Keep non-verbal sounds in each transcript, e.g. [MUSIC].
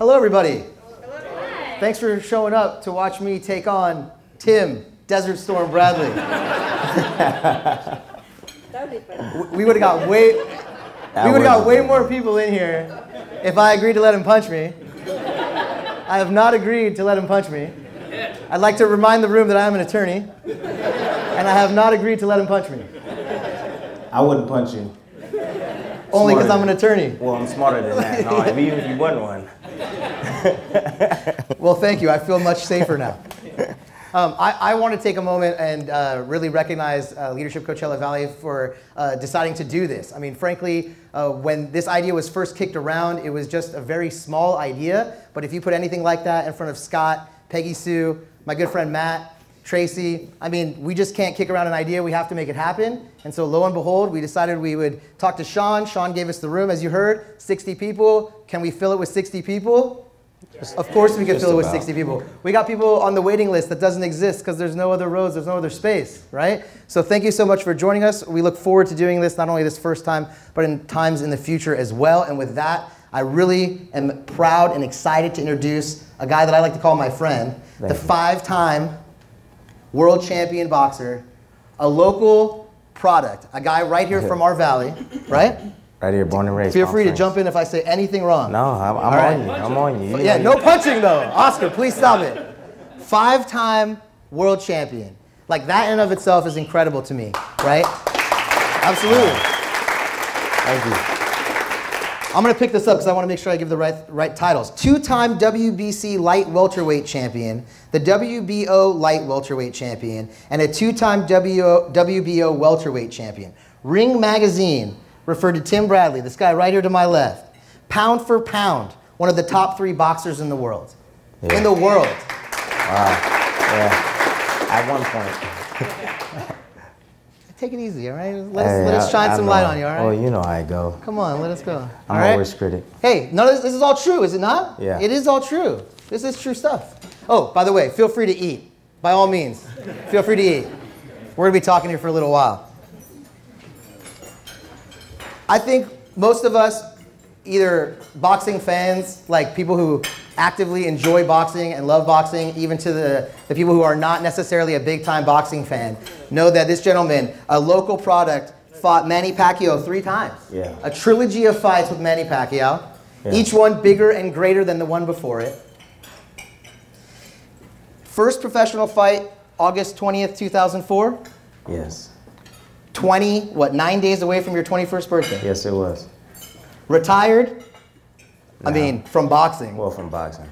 Hello, everybody. Thanks for showing up to watch me take on Tim Desert Storm Bradley. [LAUGHS] we would have got way, we would have got way more people in here if I agreed to let him punch me. I have not agreed to let him punch me. I'd like to remind the room that I am an attorney, and I have not agreed to let him punch me. I wouldn't punch you. Only because I'm an attorney. Well, I'm smarter than that. No, if even if you wasn't one. [LAUGHS] well, thank you. I feel much safer now. Um, I, I, want to take a moment and uh, really recognize uh, Leadership Coachella Valley for uh, deciding to do this. I mean, frankly, uh, when this idea was first kicked around, it was just a very small idea. But if you put anything like that in front of Scott, Peggy Sue, my good friend Matt, Tracy, I mean, we just can't kick around an idea. We have to make it happen. And so, lo and behold, we decided we would talk to Sean. Sean gave us the room, as you heard, 60 people. Can we fill it with 60 people? Of course we can fill it with 60 people. We got people on the waiting list that doesn't exist because there's no other roads, there's no other space, right? So thank you so much for joining us. We look forward to doing this not only this first time, but in times in the future as well. And with that, I really am proud and excited to introduce a guy that I like to call my friend, thank the five-time world champion boxer, a local product, a guy right here [LAUGHS] from our valley, right? Right here, born and raised. Feel free to jump in if I say anything wrong. No, I'm, I'm right? on you. I'm on you. yeah, no punching though. Oscar, please stop it. Five-time world champion. Like that in and of itself is incredible to me, right? Absolutely. Thank you. I'm going to pick this up because I want to make sure I give the right, right titles. Two-time WBC light welterweight champion, the WBO light welterweight champion, and a two-time WBO welterweight champion. Ring Magazine referred to Tim Bradley, this guy right here to my left, pound for pound, one of the top three boxers in the world. Yeah. In the world. Wow. Yeah. At one point. [LAUGHS] Take it easy, all right? Let us, hey, let us shine I, some light on you, all right? Oh, you know how I go. Come on, let us go. I'm all right? always critic. Hey, no, this, this is all true, is it not? Yeah. It is all true. This is true stuff. Oh, by the way, feel free to eat. By all means, feel free to eat. We're going to be talking here for a little while. I think most of us, either boxing fans, like people who actively enjoy boxing and love boxing, even to the, the people who are not necessarily a big time boxing fan, know that this gentleman, a local product, fought Manny Pacquiao three times. Yeah. A trilogy of fights with Manny Pacquiao, yeah. each one bigger and greater than the one before it. First professional fight, August 20th, 2004? Yes. 20, what, nine days away from your 21st birthday? Yes, it was. Retired? No. I mean, from boxing. Well, from boxing.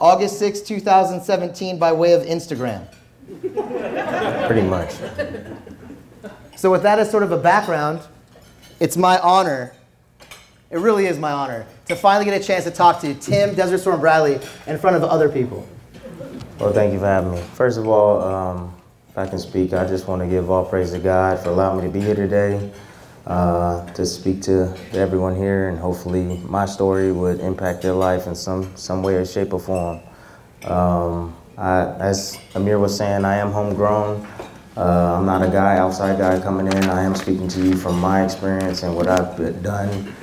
August 6, 2017, by way of Instagram. Pretty much. So, with that as sort of a background, it's my honor, it really is my honor, to finally get a chance to talk to Tim Desert Storm Bradley in front of other people. Well, thank you for having me. First of all, um, I can speak, I just want to give all praise to God for allowing me to be here today, uh, to speak to everyone here, and hopefully my story would impact their life in some, some way or shape or form. Um, I, as Amir was saying, I am homegrown. Uh, I'm not a guy, outside guy coming in. I am speaking to you from my experience and what I've done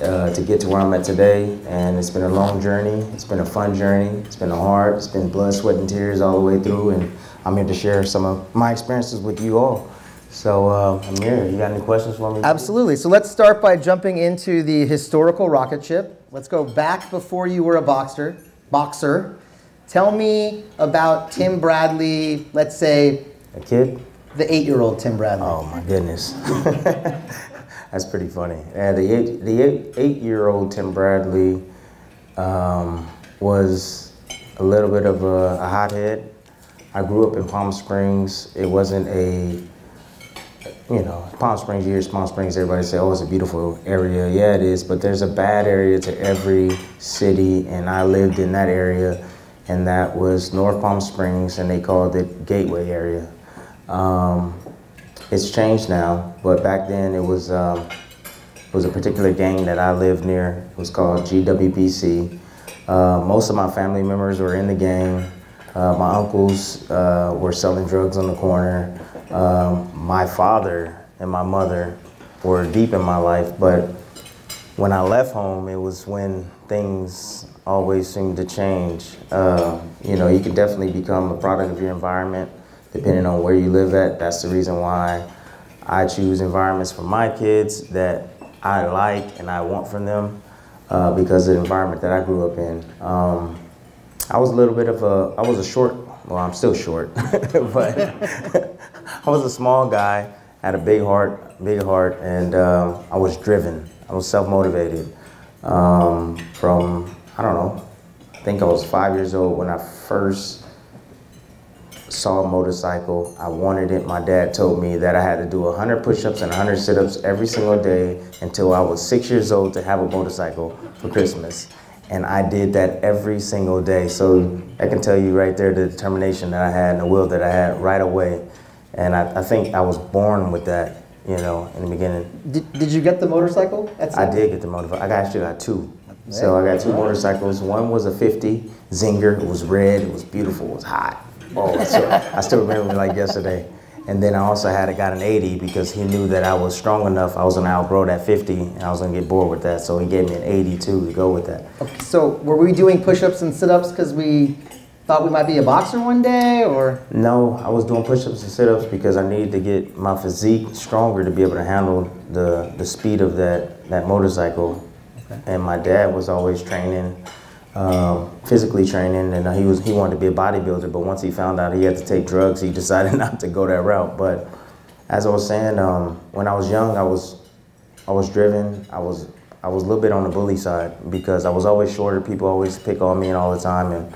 uh, to get to where I'm at today. And it's been a long journey. It's been a fun journey. It's been a hard. It's been blood, sweat, and tears all the way through. And I'm here to share some of my experiences with you all. So, uh, Amir, you got any questions for me? Absolutely. So let's start by jumping into the historical rocket ship. Let's go back before you were a boxer. Boxer. Tell me about Tim Bradley. Let's say a kid. The eight-year-old Tim Bradley. Oh my goodness. [LAUGHS] That's pretty funny. Yeah, the eight, the eight, eight-year-old Tim Bradley um, was a little bit of a, a hothead. I grew up in Palm Springs. It wasn't a, you know, Palm Springs years, Palm Springs, everybody say, oh, it's a beautiful area. Yeah, it is, but there's a bad area to every city, and I lived in that area, and that was North Palm Springs, and they called it Gateway area. Um, it's changed now, but back then it was, um, it was a particular gang that I lived near. It was called GWBC. Uh, most of my family members were in the gang. Uh, my uncles uh, were selling drugs on the corner. Um, my father and my mother were deep in my life, but when I left home, it was when things always seemed to change. Uh, you know, you can definitely become a product of your environment depending on where you live at. That's the reason why I choose environments for my kids that I like and I want from them uh, because of the environment that I grew up in. Um, I was a little bit of a, I was a short, well, I'm still short, [LAUGHS] but [LAUGHS] I was a small guy, had a big heart, big heart, and um, I was driven. I was self-motivated um, from, I don't know, I think I was five years old when I first saw a motorcycle. I wanted it. My dad told me that I had to do 100 push-ups and 100 sit-ups every single day until I was six years old to have a motorcycle for Christmas. And I did that every single day. So I can tell you right there the determination that I had and the will that I had right away. And I, I think I was born with that you know, in the beginning. Did, did you get the motorcycle at I did get the motorcycle. I actually got two. So I got two motorcycles. One was a 50 Zinger. It was red. It was beautiful. It was hot. Oh, so I still remember like yesterday. And then I also had a, got an 80 because he knew that I was strong enough. I was gonna outgrow that 50 and I was gonna get bored with that. So he gave me an 82 to go with that. Okay, so were we doing push-ups and sit-ups because we thought we might be a boxer one day, or? No, I was doing push-ups and sit-ups because I needed to get my physique stronger to be able to handle the the speed of that that motorcycle. Okay. And my dad was always training, um, physically training, and he was he wanted to be a bodybuilder. But once he found out he had to take drugs, he [LAUGHS] decided not to go that route. But as I was saying, um, when I was young, I was I was driven. I was I was a little bit on the bully side because I was always shorter. People always pick on me and all the time, and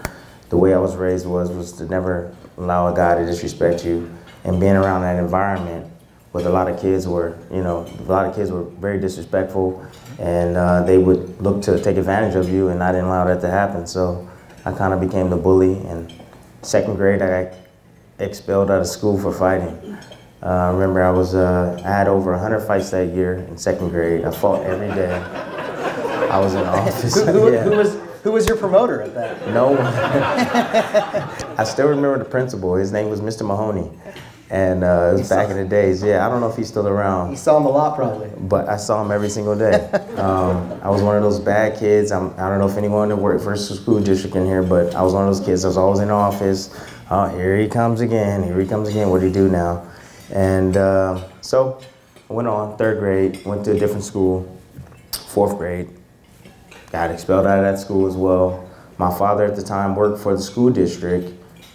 the way I was raised was was to never allow a guy to disrespect you, and being around that environment with a lot of kids were, you know, a lot of kids were very disrespectful, and uh, they would look to take advantage of you, and I didn't allow that to happen. So I kind of became the bully. And second grade, I got expelled out of school for fighting. Uh, I remember I was uh, I had over 100 fights that year in second grade. I fought every day. I was in office. who, who, [LAUGHS] yeah. who was who was your promoter at that? No one. [LAUGHS] I still remember the principal. His name was Mr. Mahoney. And uh, it was back in the days. Yeah, I don't know if he's still around. You saw him a lot, probably. But I saw him every single day. [LAUGHS] um, I was one of those bad kids. I'm, I don't know if anyone that worked for a school district in here, but I was one of those kids. I was always in the office. Oh, here he comes again. Here he comes again. What do you do now? And uh, so I went on, third grade, went to a different school, fourth grade got expelled out of that school as well. My father at the time worked for the school district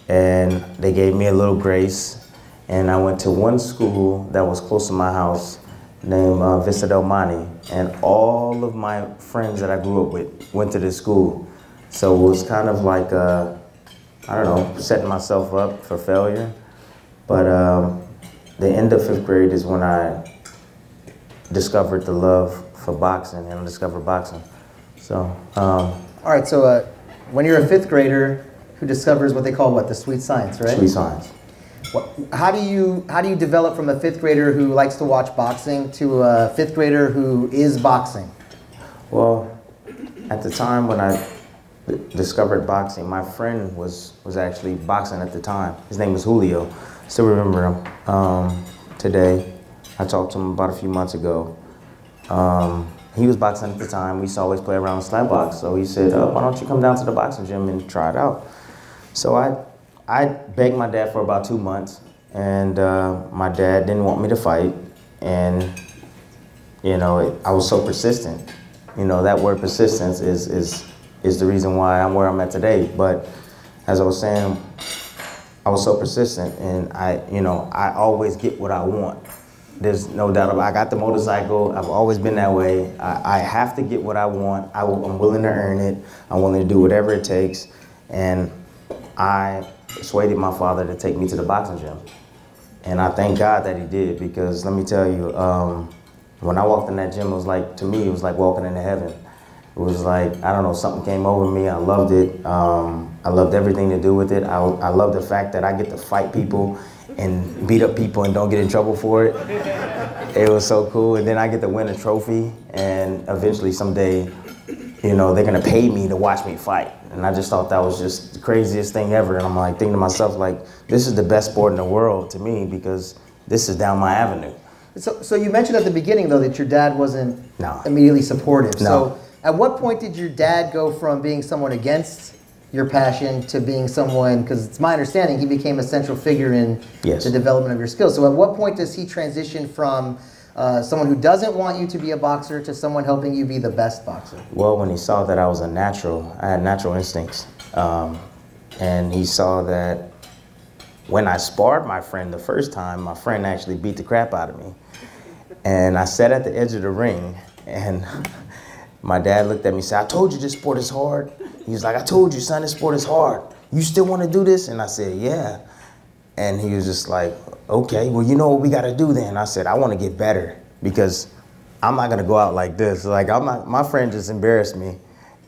and they gave me a little grace and I went to one school that was close to my house named uh, Vista Del Monte and all of my friends that I grew up with went to this school. So it was kind of like, uh, I don't know, setting myself up for failure. But um, the end of fifth grade is when I discovered the love for boxing and I discovered boxing. So. Um, All right. So uh, when you're a fifth grader who discovers what they call what the sweet science, right? Sweet science. What, how do you how do you develop from a fifth grader who likes to watch boxing to a fifth grader who is boxing? Well, at the time when I discovered boxing, my friend was was actually boxing at the time. His name was Julio. Still remember him um, today. I talked to him about a few months ago. Um, he was boxing at the time. We used to always play around slap box. So he said, oh, why don't you come down to the boxing gym and try it out? So I, I begged my dad for about two months. And uh, my dad didn't want me to fight. And, you know, it, I was so persistent. You know, that word persistence is, is, is the reason why I'm where I'm at today. But as I was saying, I was so persistent and I, you know, I always get what I want. There's no doubt about it. I got the motorcycle. I've always been that way. I, I have to get what I want. I, am willing to earn it. I'm willing to do whatever it takes. And I persuaded my father to take me to the boxing gym. And I thank God that he did because let me tell you, um, when I walked in that gym, it was like, to me, it was like walking into heaven. It was like, I don't know, something came over me. I loved it. Um, I loved everything to do with it. I, I love the fact that I get to fight people and beat up people and don't get in trouble for it. It was so cool. And then I get to win a trophy, and eventually someday, you know, they're gonna pay me to watch me fight. And I just thought that was just the craziest thing ever. And I'm like thinking to myself, like, this is the best sport in the world to me because this is down my avenue. So, so you mentioned at the beginning though that your dad wasn't No. immediately supportive. No. So, at what point did your dad go from being someone against your passion to being someone? Because it's my understanding he became a central figure in Yes. the development of your skills. So, at what point does he transition from uh, someone who doesn't want you to be a boxer to someone helping you be the best boxer? Well, when he saw that I was a natural, I had natural instincts, um, and he saw that when I sparred my friend the first time, my friend actually beat the crap out of me, and I sat at the edge of the ring, and [LAUGHS] my dad looked at me and said, "I told you this sport is hard." He was like, "I told you, son, this sport is hard. You still want to do this?" And I said, "Yeah." And he was just like, okay, well, you know what we got to do then? I said, I want to get better because I'm not going to go out like this. Like, I'm not, my friend just embarrassed me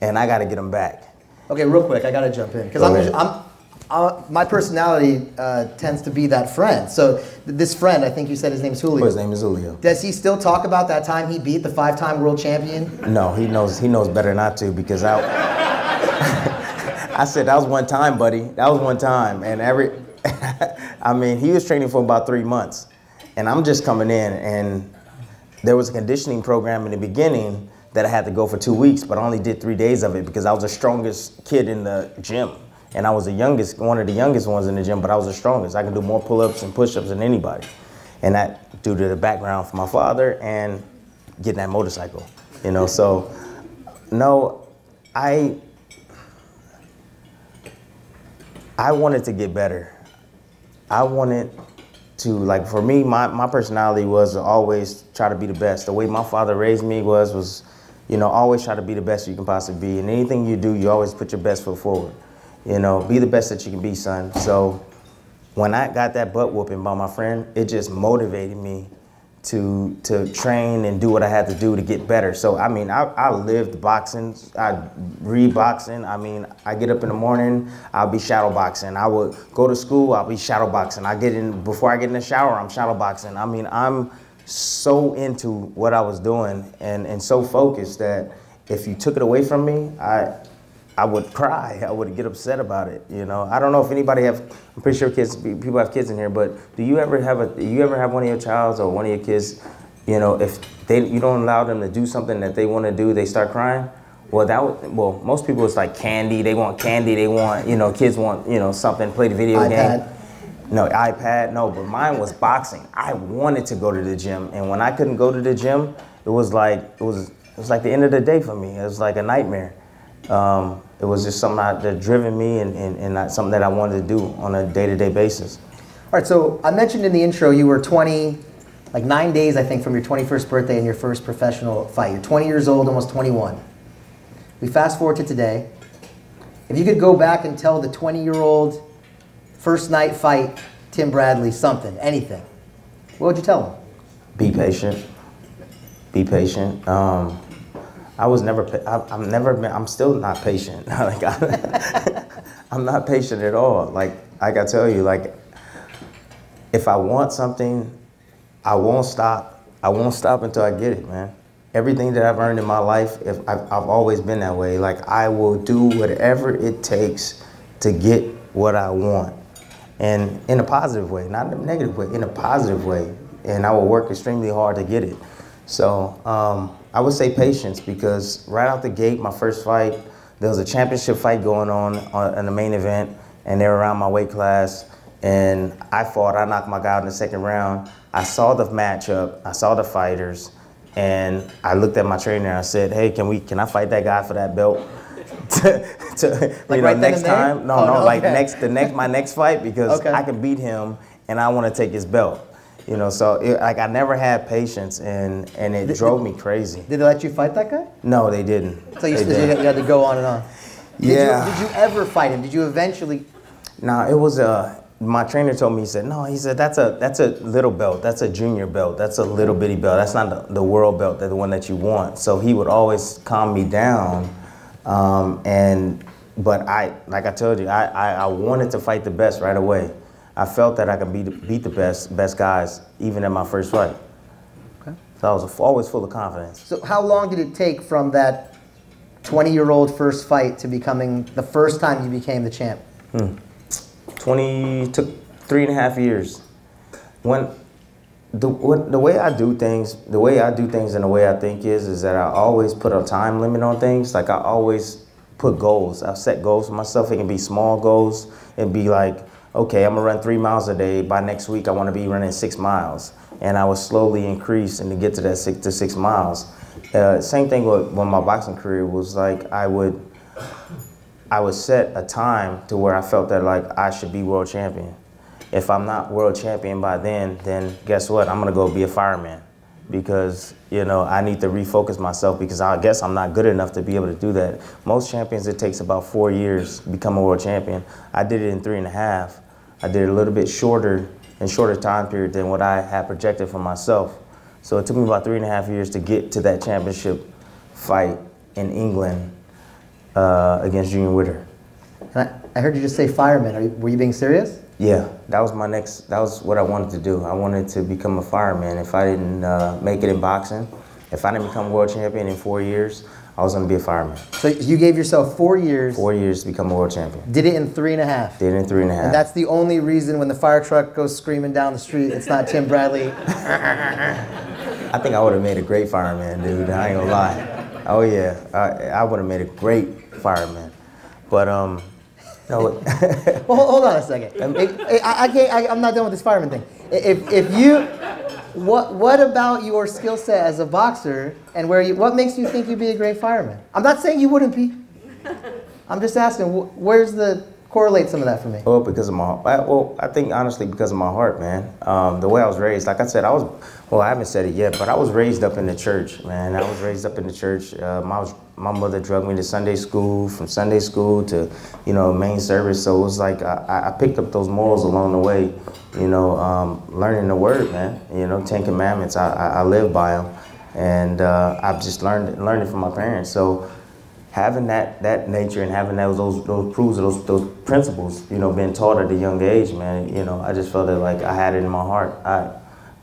and I got to get him back. Okay, real quick, I gotta jump in because I'm. I'm uh, my personality uh, tends to be that friend. So th- this friend, I think you said his name's Julio. His name is Julio. Does he still talk about that time he beat the five-time world champion? No, he knows, he knows better not to because I, [LAUGHS] I said, that was one time, buddy. That was one time. And every, [LAUGHS] I mean, he was training for about three months and I'm just coming in and there was a conditioning program in the beginning that I had to go for two weeks, but I only did three days of it because I was the strongest kid in the gym. And I was the youngest, one of the youngest ones in the gym, but I was the strongest. I could do more pull-ups and push-ups than anybody. And that due to the background from my father and getting that motorcycle, you know, so no, I, I wanted to get better. I wanted to like for me, my, my personality was to always try to be the best. The way my father raised me was was, you know, always try to be the best you can possibly be. And anything you do, you always put your best foot forward. You know, be the best that you can be, son. So when I got that butt whooping by my friend, it just motivated me to to train and do what I had to do to get better. So I mean, I, I lived boxing, I read boxing. I mean, I get up in the morning, I'll be shadow boxing. I would go to school, I'll be shadow boxing. I get in before I get in the shower, I'm shadow boxing. I mean, I'm so into what I was doing and and so focused that if you took it away from me, I I would cry. I would get upset about it. You know, I don't know if anybody have. I'm pretty sure kids, people have kids in here, but do you ever have a? Do you ever have one of your childs or one of your kids? You know, if they you don't allow them to do something that they want to do, they start crying. Well, that would, well, most people it's like candy. They want candy. They want you know, kids want you know something. Play the video iPad. game. No, iPad, no, but mine was boxing. I wanted to go to the gym, and when I couldn't go to the gym, it was like it was it was like the end of the day for me. It was like a nightmare. Um, it was just something that, that driven me, and, and, and not something that I wanted to do on a day-to-day basis. All right, so I mentioned in the intro you were 20, like nine days, I think, from your 21st birthday and your first professional fight. You're 20 years old, almost 21. We fast forward to today. If you could go back and tell the 20 year old first night fight Tim Bradley something, anything, what would you tell him? Be patient. Be patient. Um, I was never. I, I'm never. Been, I'm still not patient. [LAUGHS] like I, [LAUGHS] I'm not patient at all. Like like I tell you, like if I want something, I won't stop. I won't stop until I get it, man. Everything that I've earned in my life, if I've, I've always been that way. Like I will do whatever it takes to get what I want, and in a positive way, not in a negative way, in a positive way. And I will work extremely hard to get it. So um, I would say patience because right out the gate, my first fight, there was a championship fight going on, on in the main event, and they were around my weight class. And I fought. I knocked my guy out in the second round. I saw the matchup. I saw the fighters, and I looked at my trainer. and I said, "Hey, can we? Can I fight that guy for that belt?" [LAUGHS] to, to, Like you know, right next time. No, Oh, no, no, like okay. next the next my next fight because [LAUGHS] Okay. I can beat him, and I want to take his belt. You know, so it, like I never had patience, and and it drove me crazy. Did they let you fight that guy? No, they didn't. So you, you had to go on and on. Did Yeah. You, did you ever fight him? Did you eventually? No, it was a. My trainer told me he said no. He said that's a that's a little belt. That's a junior belt. That's a little bitty belt. That's not the, the world belt. That's the one that you want. So he would always calm me down, um, and but I like I told you I, I I wanted to fight the best right away. I felt that I could beat beat the best best guys even in my first fight. Okay. So I was always full of confidence. So how long did it take from that 20-year-old first fight to becoming the first time you became the champ? Hmm. 20 took three and a half years when the what, the way I do things, the way I do things, and the way I think is, is that I always put a time limit on things. Like I always put goals. I set goals for myself. It can be small goals. It'd be like, okay, I'm gonna run three miles a day. By next week, I want to be running six miles, and I would slowly increase and to get to that six to six miles. Uh, same thing with when my boxing career was like I would. I would set a time to where I felt that like I should be world champion if I'm not world champion by then, then guess what? I'm gonna go be a fireman because you know I need to refocus myself because I guess I'm not good enough to be able to do that. Most champions it takes about four years to become a world champion. I did it in three and a half. I did it a little bit shorter in shorter time period than what I had projected for myself. So it took me about three and a half years to get to that championship fight in England uh, against Junior Witter. I, I, heard you just say fireman. You, were you being serious? Yeah, that was my next. That was what I wanted to do. I wanted to become a fireman. If I didn't uh, make it in boxing, if I didn't become world champion in four years, I was going to be a fireman. So you gave yourself four years. Four years to become a world champion. Did it in three and a half. Did it in three and a half. And that's the only reason when the fire truck goes screaming down the street, it's not Tim Bradley. [LAUGHS] I think I would have made a great fireman, dude. I ain't gonna lie. Oh yeah, I, I would have made a great fireman. But um, no. [LAUGHS] well, hold on a second. If, I, I, can't. I, am not done with this fireman thing. If, if you, what what about your skill set as a boxer and where you, what makes you think you'd be a great fireman? I'm not saying you wouldn't be. I'm just asking. Where's the correlate some of that for me? Well, because of my well, I think honestly because of my heart, man. Um, the way I was raised, like I said, I was well, I haven't said it yet, but I was raised up in the church, man. I was raised up in the church. Uh, my my mother drugged me to Sunday school, from Sunday school to you know main service. So it was like I, I picked up those morals along the way, you know, um, learning the word, man. You know, Ten Commandments. I, I, I live by them, and uh, I've just learned learned it from my parents. So having that that nature and having those those those proofs those those principles, you know, being taught at a young age, man, you know, I just felt that like I had it in my heart. I,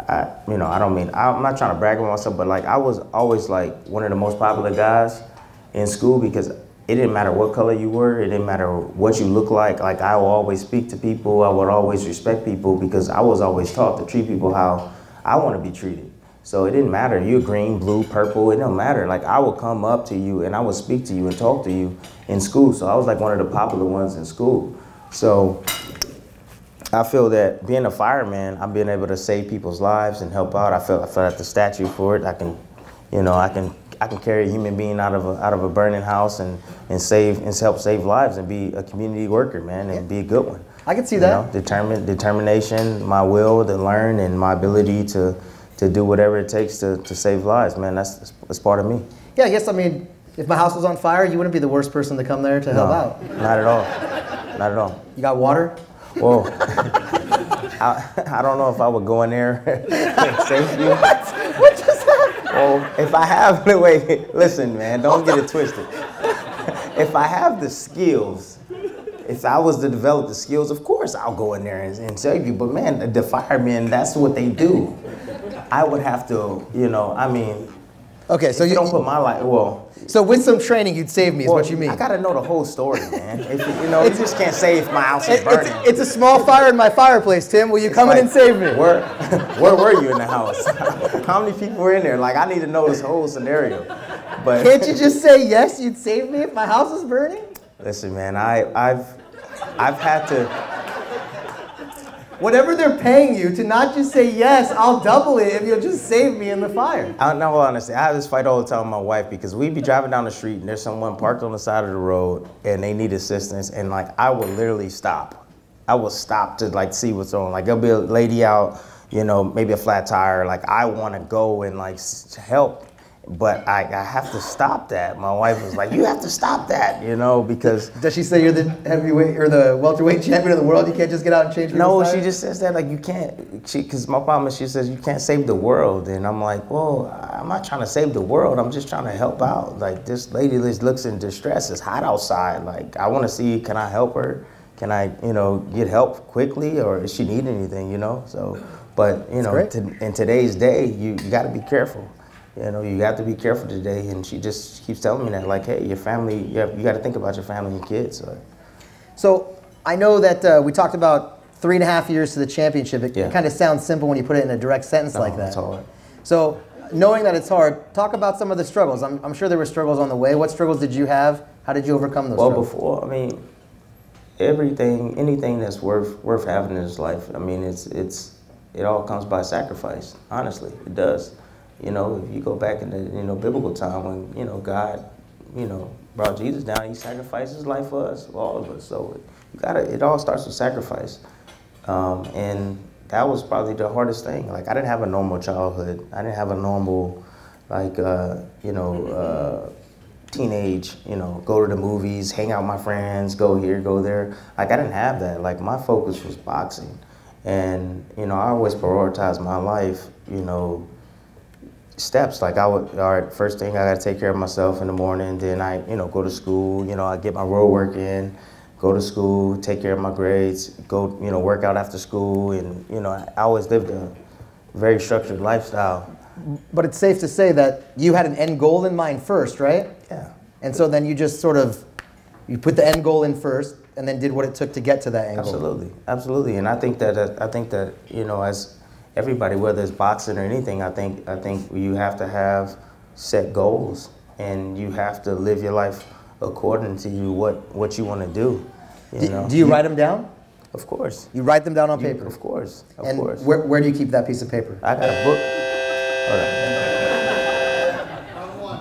I you know, I don't mean I'm not trying to brag about myself, but like I was always like one of the most popular guys in school because it didn't matter what color you were, it didn't matter what you look like. Like I will always speak to people, I would always respect people because I was always taught to treat people how I want to be treated. So it didn't matter. You're green, blue, purple. It don't matter. Like I would come up to you and I would speak to you and talk to you in school. So I was like one of the popular ones in school. So I feel that being a fireman, I'm being able to save people's lives and help out. I feel I feel like the statue for it. I can, you know, I can I can carry a human being out of a, out of a burning house and, and save and help save lives and be a community worker, man, and be a good one. I can see you that. Know, determine, determination, my will to learn, and my ability to to do whatever it takes to, to save lives, man. That's, that's part of me. Yeah, I guess, I mean, if my house was on fire, you wouldn't be the worst person to come there to help out. Not at all. Not at all. You got water? Well, [LAUGHS] I, I don't know if I would go in there [LAUGHS] and save you. If I have [LAUGHS] the way, listen, man, don't get it twisted. [LAUGHS] if I have the skills, if I was to develop the skills, of course I'll go in there and, and save you. But man, the firemen, that's what they do. I would have to, you know, I mean. Okay, so you, you don't put my life. Well. So with some training, you'd save me. Is what you mean? I gotta know the whole story, man. If, you know, you just can't say if my house is burning. It's, it's, a small fire in my fireplace, Tim. Will you it's come like, in and save me? Where, where were you in the house? [LAUGHS] How many people were in there? Like, I need to know this whole scenario. But can't you just say yes? You'd save me if my house is burning. Listen, man. I, I've, I've had to whatever they're paying you to not just say yes, I'll double it if you'll just save me in the fire. I know honestly, I have this fight all the time with my wife because we'd be driving down the street and there's someone parked on the side of the road and they need assistance and like I would literally stop. I would stop to like see what's on. Like there'll be a lady out, you know, maybe a flat tire. Like I want to go and like help but I, I have to stop that. My wife was like, "You have to stop that," you know, because. Does she say you're the heavyweight or the welterweight champion of the world? You can't just get out and change. No, she just says that like you can't. She because my problem is she says you can't save the world, and I'm like, well, I'm not trying to save the world. I'm just trying to help out. Like this lady looks in distress. It's hot outside. Like I want to see, can I help her? Can I, you know, get help quickly, or is she need anything? You know, so. But you know, in today's day, you, you got to be careful you know, you have to be careful today. And she just keeps telling me that, like, hey, your family, you, have, you got to think about your family and kids. So, so I know that uh, we talked about three and a half years to the championship. It Yeah. kind of sounds simple when you put it in a direct sentence No, like that. it's hard. So, knowing that it's hard, talk about some of the struggles. I'm, I'm sure there were struggles on the way. What struggles did you have? How did you overcome those Well, struggles? before, I mean, everything, anything that's worth worth having in this life, I mean, it's it's it all comes by sacrifice. Honestly, it does. You know, if you go back in the you know biblical time when you know God, you know, brought Jesus down, He sacrificed His life for us, for all of us. So you gotta. It all starts with sacrifice, um, and that was probably the hardest thing. Like I didn't have a normal childhood. I didn't have a normal, like uh, you know. Uh, teenage, you know, go to the movies, hang out with my friends, go here, go there. Like I didn't have that. Like my focus was boxing. And, you know, I always prioritized my life, you know, steps. Like I would, all right, first thing I gotta take care of myself in the morning, then I, you know, go to school, you know, I get my road work in, go to school, take care of my grades, go, you know, work out after school. And, you know, I always lived a very structured lifestyle. But it's safe to say that you had an end goal in mind first, right? Yeah. And so then you just sort of you put the end goal in first, and then did what it took to get to that end goal. Absolutely, absolutely, and I think that uh, I think that you know, as everybody, whether it's boxing or anything, I think I think you have to have set goals, and you have to live your life according to you what what you want to do. You Do, know, do you write them down? Of course, You write them down on You- paper. of course, of and course. where, where do you keep that piece of paper? I got a book.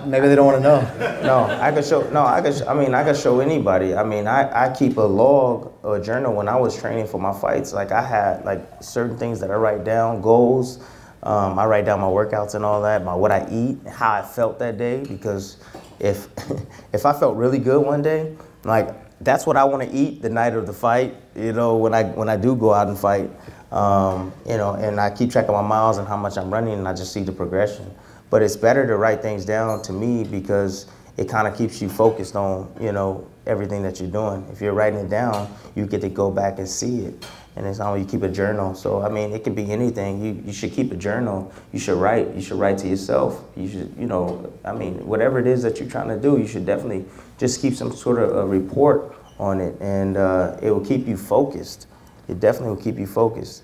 Maybe they don't want to know. No, I could show. No, I could. I mean, I could show anybody. I mean, I, I keep a log or a journal when I was training for my fights. Like I had like certain things that I write down, goals. Um, I write down my workouts and all that, my what I eat, how I felt that day. Because if [LAUGHS] if I felt really good one day, like that's what I want to eat the night of the fight. You know, when I when I do go out and fight, um, you know, and I keep track of my miles and how much I'm running, and I just see the progression. But it's better to write things down to me because it kind of keeps you focused on, you know, everything that you're doing. If you're writing it down, you get to go back and see it. And it's how you keep a journal. So I mean, it could be anything. You you should keep a journal. You should write. You should write to yourself. You should, you know, I mean, whatever it is that you're trying to do, you should definitely just keep some sort of a report on it, and uh, it will keep you focused. It definitely will keep you focused.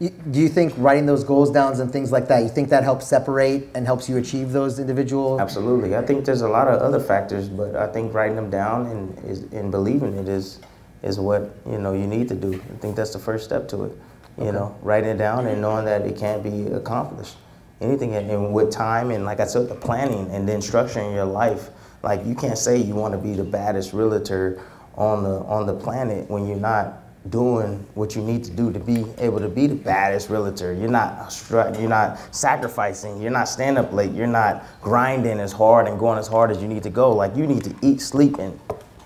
You, do you think writing those goals down and things like that, you think that helps separate and helps you achieve those individual? Absolutely. I think there's a lot of other factors, but I think writing them down and is and believing it is is what you know you need to do. I think that's the first step to it. You know, writing it down and knowing that it can be accomplished. Anything and with time and like I said, the planning and then structuring your life. Like you can't say you want to be the baddest realtor on the on the planet when you're not doing what you need to do to be able to be the baddest realtor. You're not strut, you're not sacrificing, you're not staying up late, you're not grinding as hard and going as hard as you need to go. Like you need to eat, sleep, and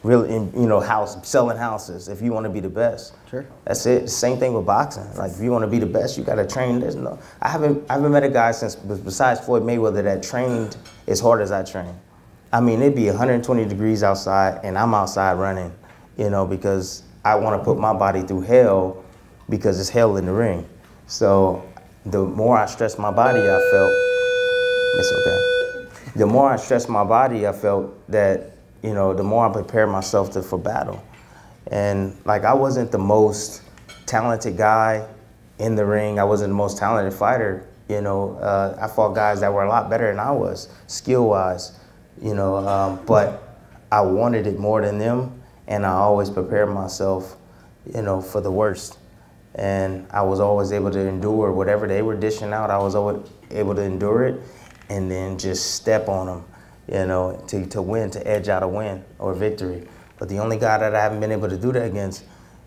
really, in, you know, house selling houses if you want to be the best. Sure. That's it. Same thing with boxing. Like if you want to be the best, you got to train. There's no. I haven't. I haven't met a guy since besides Floyd Mayweather that trained as hard as I train. I mean, it'd be 120 degrees outside, and I'm outside running. You know, because I want to put my body through hell because it's hell in the ring. So the more I stressed my body, I felt it's okay. The more I stressed my body, I felt that you know, the more I prepared myself to, for battle. And like I wasn't the most talented guy in the ring. I wasn't the most talented fighter. You know, uh, I fought guys that were a lot better than I was, skill wise. You know, um, but I wanted it more than them, and I always prepared myself, you know, for the worst. And I was always able to endure whatever they were dishing out. I was always able to endure it, and then just step on them, you know, to, to win, to edge out a win or victory. But the only guy that I haven't been able to do that against,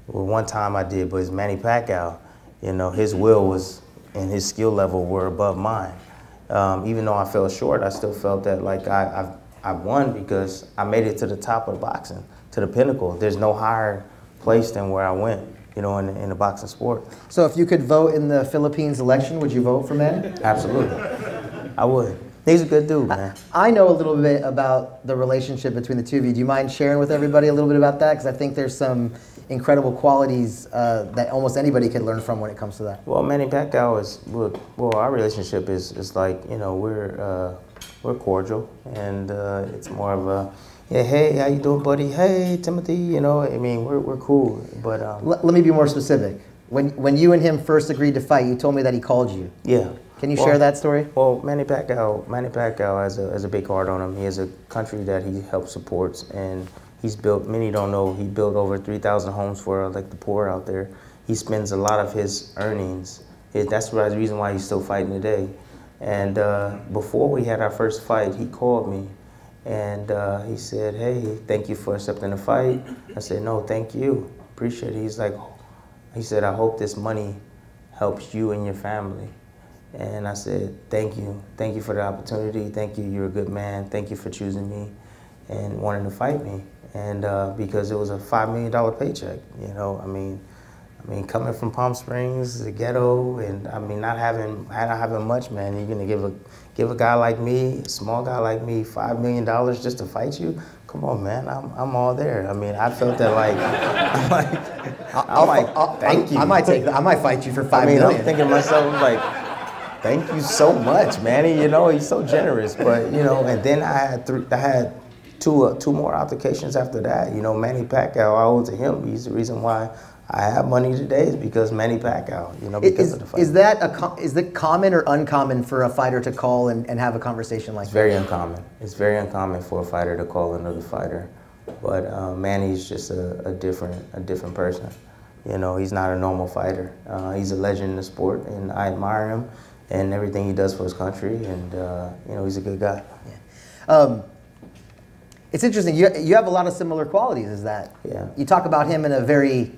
well, one time I did, but it's Manny Pacquiao. You know, his will was and his skill level were above mine. Um, even though I fell short, I still felt that like I, I, I won because I made it to the top of boxing, to the pinnacle. There's no higher place than where I went, you know, in, in the boxing sport. So if you could vote in the Philippines election, would you vote for Manny? Absolutely. I would. He's a good dude, man. I know a little bit about the relationship between the two of you. Do you mind sharing with everybody a little bit about that? Because I think there's some incredible qualities uh, that almost anybody could learn from when it comes to that. Well, Manny Pacquiao is well, well our relationship is, is like you know we're uh, we're cordial and uh, it's more of a yeah hey how you doing buddy hey Timothy you know I mean we're we're cool but um, L- let me be more specific. When, when you and him first agreed to fight, you told me that he called you. Yeah. Can you Well- share that story? Well, Manny Pacquiao, Manny Pacquiao has a, has a big heart on him. He has a country that he helps supports, and he's built. Many don't know he built over 3,000 homes for like the poor out there. He spends a lot of his earnings. His, that's why- the reason why he's still fighting today. And uh, before we had our first fight, he called me, and uh, he said, "Hey, thank you for accepting the fight." I said, "No, thank you. Appreciate it." He's like, he said, "I hope this money helps you and your family." And I said, thank you. Thank you for the opportunity. Thank you. You're a good man. Thank you for choosing me and wanting to fight me. And uh, because it was a $5 million paycheck, you know, I mean, I mean, coming from Palm Springs, the ghetto, and I mean, not having, not having much, man. You're gonna give a, give a guy like me, a small guy like me, five million dollars just to fight you? Come on, man. I'm, I'm all there. I mean, I felt that like, [LAUGHS] I'm like, I'm like, I'll- thank you. I might take. I might fight you for I five mean, million. I'm thinking to myself, I'm like, thank you so much, Manny. You know, he's so generous. But you know, and then I had three, I had two, uh, two more altercations after that. You know, Manny Pacquiao, I owe it to him. He's the reason why I have money today is because Manny Pacquiao. You know, because Is, of the fight. is that a com- is that common or uncommon for a fighter to call and, and have a conversation like It's that? very uncommon. It's very uncommon for a fighter to call another fighter, but uh, Manny's just a, a different a different person. You know, he's not a normal fighter. Uh, he's a legend in the sport, and I admire him and everything he does for his country. And uh, you know, he's a good guy. Yeah. Um, it's interesting. You, you have a lot of similar qualities. Is that? Yeah. You talk about him in a very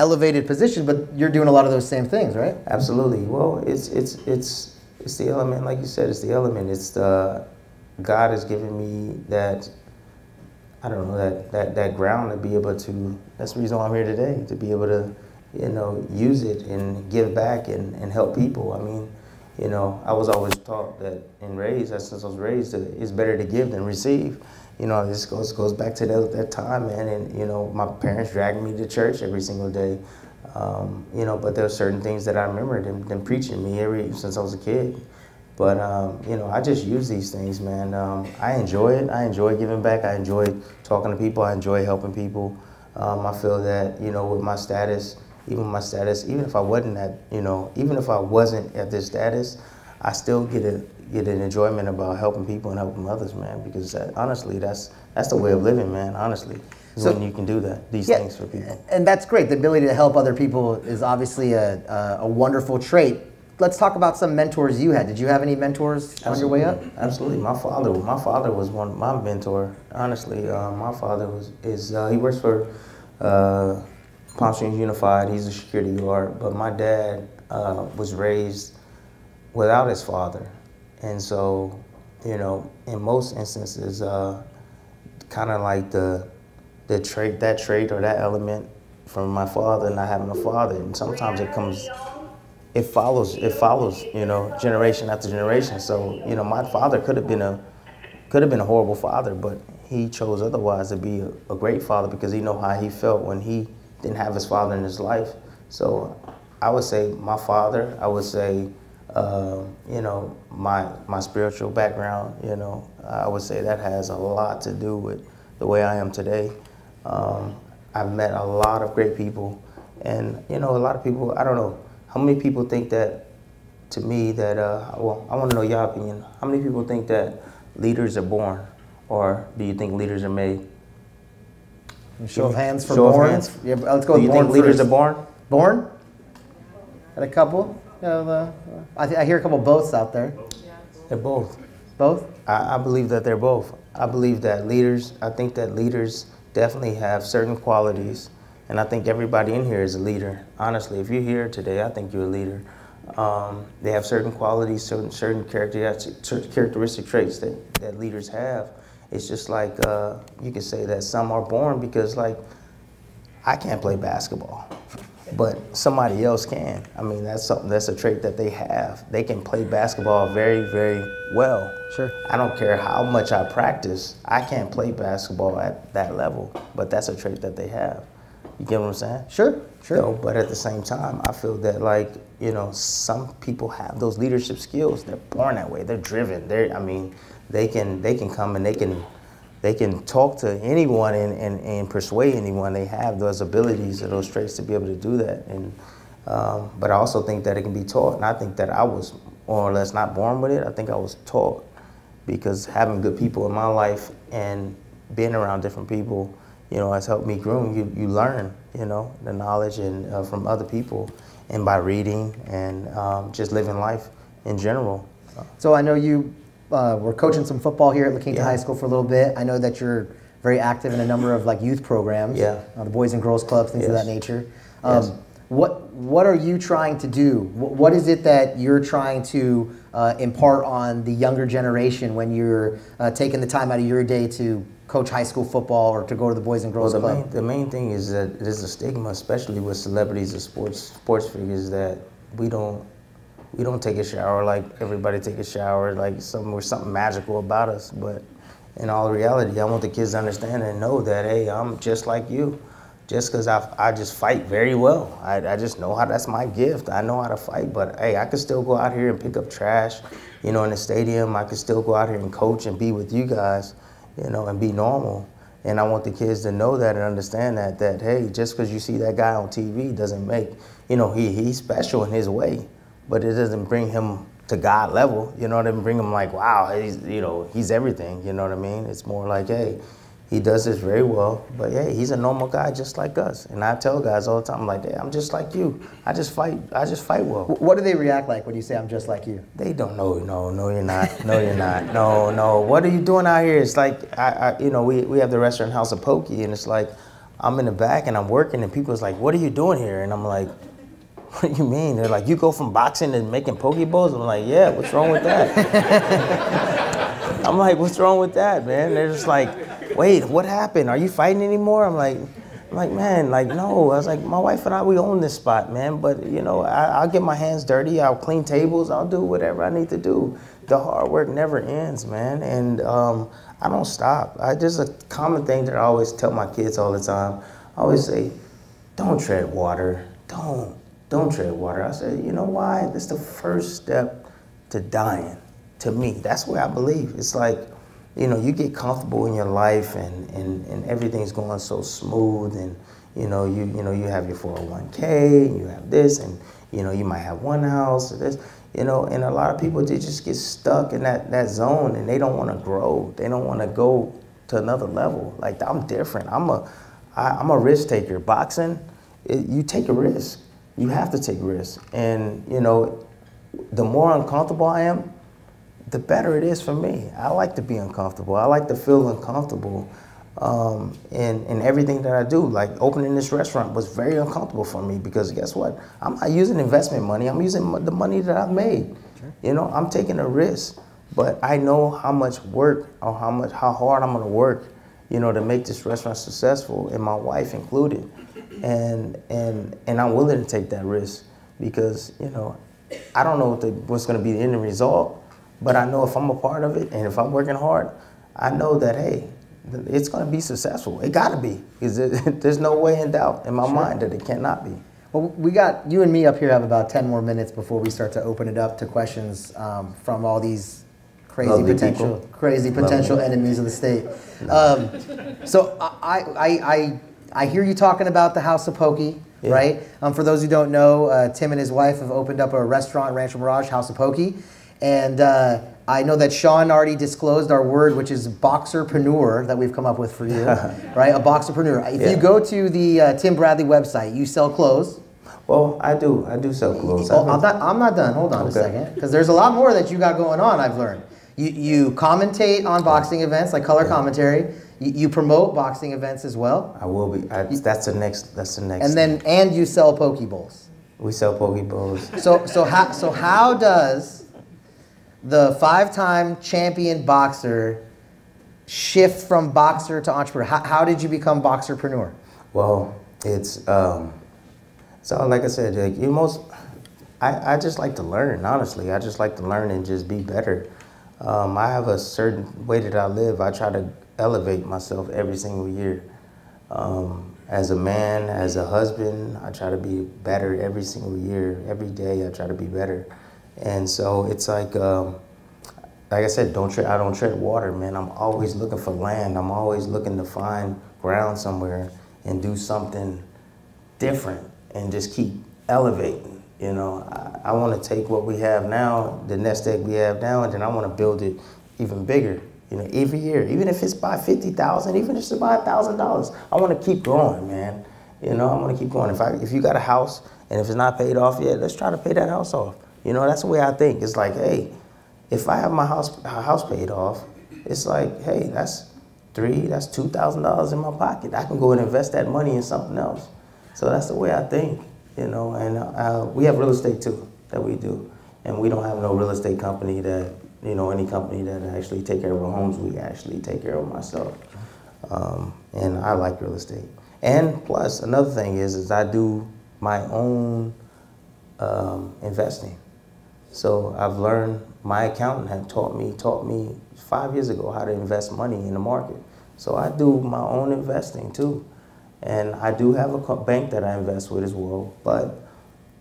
elevated position, but you're doing a lot of those same things, right? Absolutely. Well, it's it's it's it's the element, like you said, it's the element. It's the God has given me that. I don't know that that that ground to be able to. That's the reason why I'm here today to be able to, you know, use it and give back and, and help people. I mean, you know, I was always taught that and raised since I was raised it's better to give than receive. You know, this goes goes back to that, that time, man. And you know, my parents dragged me to church every single day. Um, you know, but there are certain things that I remember them, them preaching me every since I was a kid. But um, you know, I just use these things, man. Um, I enjoy it. I enjoy giving back. I enjoy talking to people. I enjoy helping people. Um, I feel that you know, with my status, even my status, even if I wasn't at, you know, even if I wasn't at this status, I still get a get an enjoyment about helping people and helping others, man. Because that, honestly, that's that's the way of living, man. Honestly, So- when you can do that, these Yeah, things for people. And that's great. The ability to help other people is obviously a, a, a wonderful trait. Let's talk about some mentors you had. Did you have any mentors on your way up? Absolutely. My father, my father was one my mentor. Honestly, uh, my father was is uh, he works for uh, Palm Springs Unified. He's a security guard. But my dad uh, was raised without his father, and so you know, in most instances, uh, kind of like the the trait, that trait or that element from my father and not having a father, and sometimes it comes it follows it follows you know generation after generation. So you know my father could have been a could have been a horrible father but he chose otherwise to be a, a great father because he know how he felt when he didn't have his father in his life. So i would say my father i would say uh, you know my my spiritual background you know i would say that has a lot to do with the way i am today um, i've met a lot of great people and you know a lot of people i don't know how many people think that, to me, that, uh, well, I want to know your opinion. How many people think that leaders are born? Or do you think leaders are made? Show of hands for Show of born. hands. Yeah, let's go do you think leaders first. are born? Born? Had a couple. Yeah, the- I, I hear a couple boths out there. They're both. Both? I, I believe that they're both. I believe that leaders, I think that leaders definitely have certain qualities, and I think everybody in here is a leader. Honestly, if you're here today, I think you're a leader. Um, they have certain qualities, certain certain characteristic, certain characteristic traits that, that leaders have. It's just like uh, you could say that some are born because like I can't play basketball, but somebody else can. I mean, that's something that's a trait that they have. They can play basketball very, very well. Sure. I don't care how much I practice. I can't play basketball at that level, but that's a trait that they have. You get what I'm saying? Sure, sure. So, but at the same time, I feel that like you know, some people have those leadership skills. They're born that way. They're driven. They're, I mean, they can they can come and they can they can talk to anyone and, and, and persuade anyone. They have those abilities or those traits to be able to do that. And Um, but I also think that it can be taught, and I think that I was more or less not born with it. I think I was taught because having good people in my life and being around different people, you know, has helped me grow. You you learn, you know, the knowledge and uh, from other people, and by reading and um, just living life in general. So I know you uh, were coaching some football here at La Quinta Yeah. High School for a little bit. I know that you're very active in a number of like youth programs, Yeah. uh, the Boys and Girls Clubs, things of that nature. Um, Yes. What what are you trying to do? Wh- what is it that you're trying to uh, impart on the younger generation when you're uh, taking the time out of your day to coach high school football or to go to the Boys and Well, Girls the Club? main, the main thing is that there's a stigma, especially with celebrities and sports sports figures, that we don't we don't take a shower like everybody take a shower, like something or something magical about us. But in all reality, I want the kids to understand and know that hey, I'm just like you. Just because I, I just fight very well. I, I just know how that's my gift. I know how to fight, but hey, I could still go out here and pick up trash, you know, in the stadium. I could still go out here and coach and be with you guys, you know, and be normal. And I want the kids to know that and understand that that hey, just because you see that guy on TV doesn't make, you know, he he's special in his way, but it doesn't bring him to God level. You know what I mean? Bring him like, wow, he's you know he's everything. You know what I mean? It's more like hey, he does this very well, but yeah, he's a normal guy just like us. And I tell guys all the time, like, hey, I'm just like you. I just fight. I just fight well. What do they react like when you say I'm just like you? They don't know. No, no, you're not. No, you're not. No, no. What are you doing out here? It's like I, I you know, we, we have the restaurant House of Pokey, and it's like I'm in the back and I'm working, and people's like, "What are you doing here?" And I'm like, [LAUGHS] "What do you mean?" They're like, "You go from boxing to making poke bowls?" I'm like, "Yeah. What's wrong with that?" [LAUGHS] I'm like, "What's wrong with that, man?" They're just like, "Wait, what happened? Are you fighting anymore?" I'm like. I'm like, man, like, no. I was like, my wife and I, we own this spot, man. But, you know, I, I'll get my hands dirty. I'll clean tables. I'll do whatever I need to do. The hard work never ends, man. And um, I don't stop. I, just a common thing that I always tell my kids all the time. I always say, don't tread water. Don't. Don't tread water. I said, you know why? That's the first step to dying. To me, that's where I believe. It's like, you know, you get comfortable in your life and, and, and everything's going so smooth and you know, you you know, you have your 401k and you have this and you know, you might have one house or this, you know, and a lot of people they just get stuck in that, that zone and they don't want to grow. They don't want to go to another level. Like I'm different. I'm a I, I'm a risk taker. Boxing, it, you take a risk. You have to take risks. And you know, the more uncomfortable I am, the better it is for me. I like to be uncomfortable. I like to feel uncomfortable um, in, in everything that I do. Like opening this restaurant was very uncomfortable for me because guess what? I'm not using investment money. I'm using the money that I've made. You know, I'm taking a risk, but I know how much work or how much how hard I'm gonna work. You know, to make this restaurant successful, and my wife included, and and and I'm willing to take that risk because you know, I don't know what the, what's gonna be the end result. But I know if I'm a part of it and if I'm working hard, I know that hey, it's going to be successful. It got to be because [LAUGHS] there's no way in doubt in my mind that it cannot be. Well, we got you and me up here have about 10 more minutes before we start to open it up to questions um, from all these crazy Lovely potential people. crazy potential Lovely. enemies of the state. Um, so I, I, I, I hear you talking about the House of Pokey, Yeah. right? Um, for those who don't know, uh, Tim and his wife have opened up a restaurant, Rancho Mirage House of Pokey. And uh, I know that Sean already disclosed our word, which is boxerpreneur, that we've come up with for you, [LAUGHS] right? A boxerpreneur. If Yeah. you go to the uh, Tim Bradley website, you sell clothes. Well, I do. I do sell clothes. Oh, I'm not, I'm not done. Hold on a second. Because there's a lot more that you got going on, I've learned. You, you commentate on boxing events, like color commentary. You, promote boxing events as well. I will be. I, that's the next. That's the next. And then, and you sell poke bowls. we sell poke bowls. So, so, how, so how does the five-time champion boxer shift from boxer to entrepreneur? How, how did you become boxerpreneur? Well, it's um, so like I said, like you most, I, I just like to learn. Honestly, I just like to learn and just be better. Um, I have a certain way that I live. I try to elevate myself every single year. Um, as a man, as a husband, I try to be better every single year. Every day, I try to be better. And so it's like, um, like I said, don't tread. I don't tread water, man. I'm always looking for land. I'm always looking to find ground somewhere and do something different and just keep elevating. You know, I, I want to take what we have now, the nest egg we have now, and then I want to build it even bigger. You know, every year, even if it's by fifty thousand, even if it's by thousand dollars, I want to keep growing, man. You know, I want to keep going. If I, if you got a house and if it's not paid off yet, let's try to pay that house off. You know, that's the way I think. It's like, hey, if I have my house house paid off, it's like, hey, that's three, that's two thousand dollars in my pocket. I can go and invest that money in something else. So that's the way I think. You know, and uh, we have real estate too that we do, and we don't have no real estate company that you know any company that actually take care of our homes. We actually take care of myself, um, and I like real estate. And plus, another thing is, is I do my own um, investing. So I've learned. My accountant had taught me taught me five years ago how to invest money in the market. So I do my own investing too, and I do have a bank that I invest with as well. But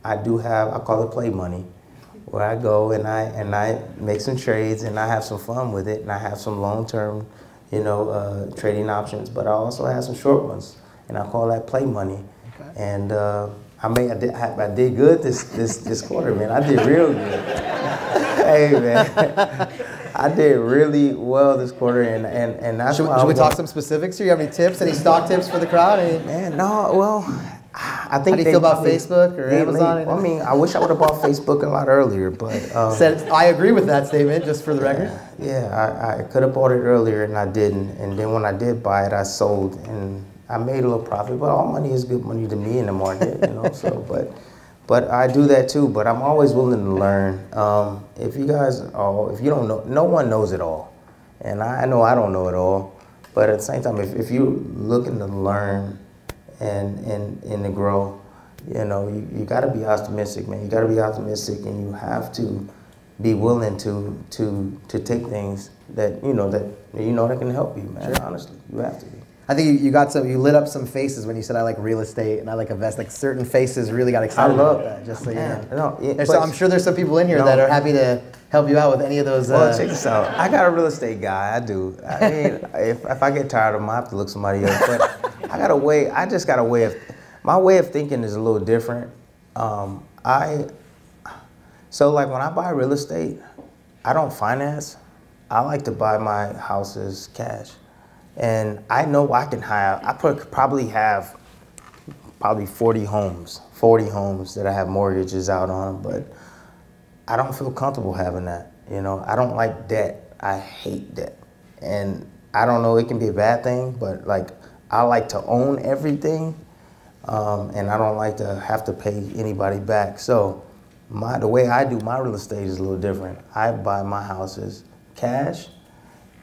I do have I call it play money, where I go and I and I make some trades and I have some fun with it and I have some long term, you know, uh, trading options. But I also have some short ones and I call that play money. Okay. And uh, I made I did, I did good this this this quarter, man. I did real good. [LAUGHS] hey, man. [LAUGHS] I did really well this quarter, and and, and that's should, why should we talk some specifics here? You have any tips, any stock tips for the crowd? Any? Man, no. Well, I think. How do you feel about Facebook or Amazon? Well, I mean, I wish I would have bought Facebook a lot earlier, but um, Said, I agree with that statement. Just for the record. Yeah, I, I could have bought it earlier, and I didn't. And then when I did buy it, I sold, and I made a little profit, but all money is good money to me in the market, you know. so, [LAUGHS] but but I do that too. But I'm always willing to learn. Um, if you guys, are, if you don't know, no one knows it all, and I, I know I don't know it all. But at the same time, if, if you're looking to learn and and and to grow, you know, you, you got to be optimistic, man. You got to be optimistic, and you have to be willing to to to take things that you know that you know that can help you, man. Sure. Honestly, you have to be. I think you, you got some, you lit up some faces when you said I like real estate and I like invest. Like certain faces really got excited about that. Just so you know. No, yeah, so, I'm sure there's some people in here no, that are happy to help you out with any of those. Well, uh, check this out. I got a real estate guy. I do. I [LAUGHS] mean, if, if I get tired of him, I have to look somebody else. But I got a way. I just got a way of. My way of thinking is a little different. Um, I. So like when I buy real estate, I don't finance. I like to buy my houses cash. And I know I can have, I probably have probably 40 homes, 40 homes that I have mortgages out on, but I don't feel comfortable having that. You know, I don't like debt. I hate debt. And I don't know, it can be a bad thing, but like I like to own everything. Um, and I don't like to have to pay anybody back. So my, the way I do my real estate is a little different. I buy my houses cash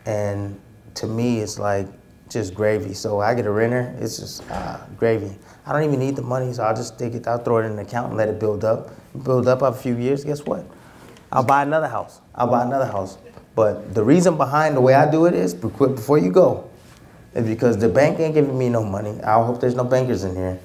and to me, it's like just gravy. So I get a renter, it's just uh, gravy. I don't even need the money, so I'll just take it, I'll throw it in an account and let it build up. Build up a few years, guess what? I'll buy another house. I'll buy another house. But the reason behind the way I do it is before you go, is because the bank ain't giving me no money. I hope there's no bankers in here.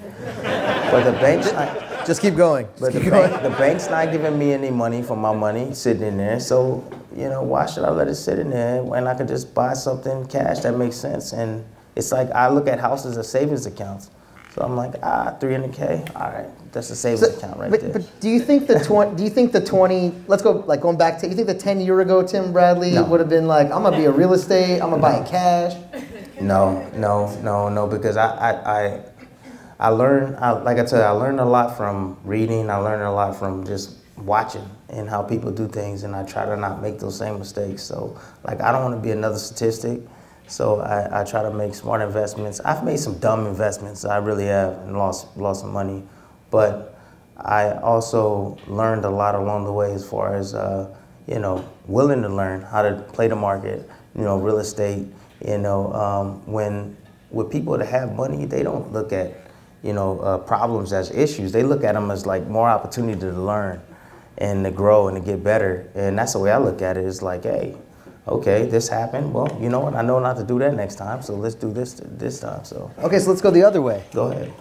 But the bank's not, just keep going. But the, bank, the bank's not giving me any money for my money sitting in there. So you know, why should I let it sit in there when I could just buy something cash that makes sense? And it's like I look at houses as savings accounts. So I'm like, ah, 300k. All right, that's a savings so, account right but, there. But do you think the 20? do you think the 20? Let's go like going back to. You think the 10 year ago Tim Bradley no. would have been like, I'm gonna be a real estate. I'm gonna buy cash. No, no, no, no. Because I, I, I, I learned. I, like I said, I learned a lot from reading. I learned a lot from just watching and how people do things, and I try to not make those same mistakes. So, like, I don't want to be another statistic. So I, I try to make smart investments. I've made some dumb investments, I really have, and lost lost some money. But I also learned a lot along the way as far as uh, you know, willing to learn how to play the market. You know, real estate. You know, um, when with people that have money, they don't look at you know uh, problems as issues. They look at them as like more opportunity to learn and to grow and to get better. And that's the way I look at it. It's like, hey, okay, this happened. Well, you know what? I know not to do that next time, so let's do this this time. So okay, so let's go the other way. Go ahead.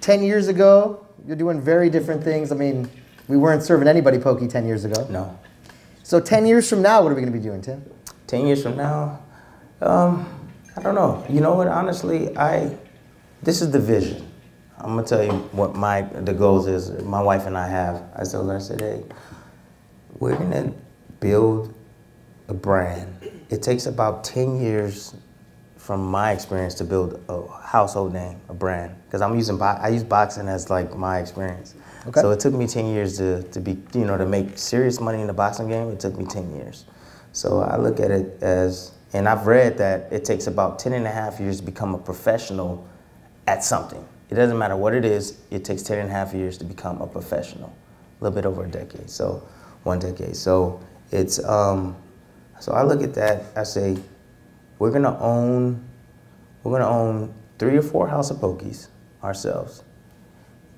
Ten years ago, you're doing very different things. I mean, we weren't serving anybody pokey ten years ago. No. So ten years from now, what are we going to be doing, Tim? Ten years from now, um, I don't know. You know what? Honestly, I this is the vision. I'm gonna tell you what my the goals is. My wife and I have. I told her, I said, hey, we're gonna build a brand. It takes about ten years, from my experience, to build a household name, a brand. Because I'm using I use boxing as like my experience. Okay. So it took me ten years to to be you know to make serious money in the boxing game. It took me ten years. So I look at it as, and I've read that it takes about 10 and a half years to become a professional at something. It doesn't matter what it is, it takes 10 and a half years to become a professional. A little bit over a decade, so one decade. So it's, um, so I look at that, I say, we're gonna own, we're gonna own three or four House of Pokies ourselves.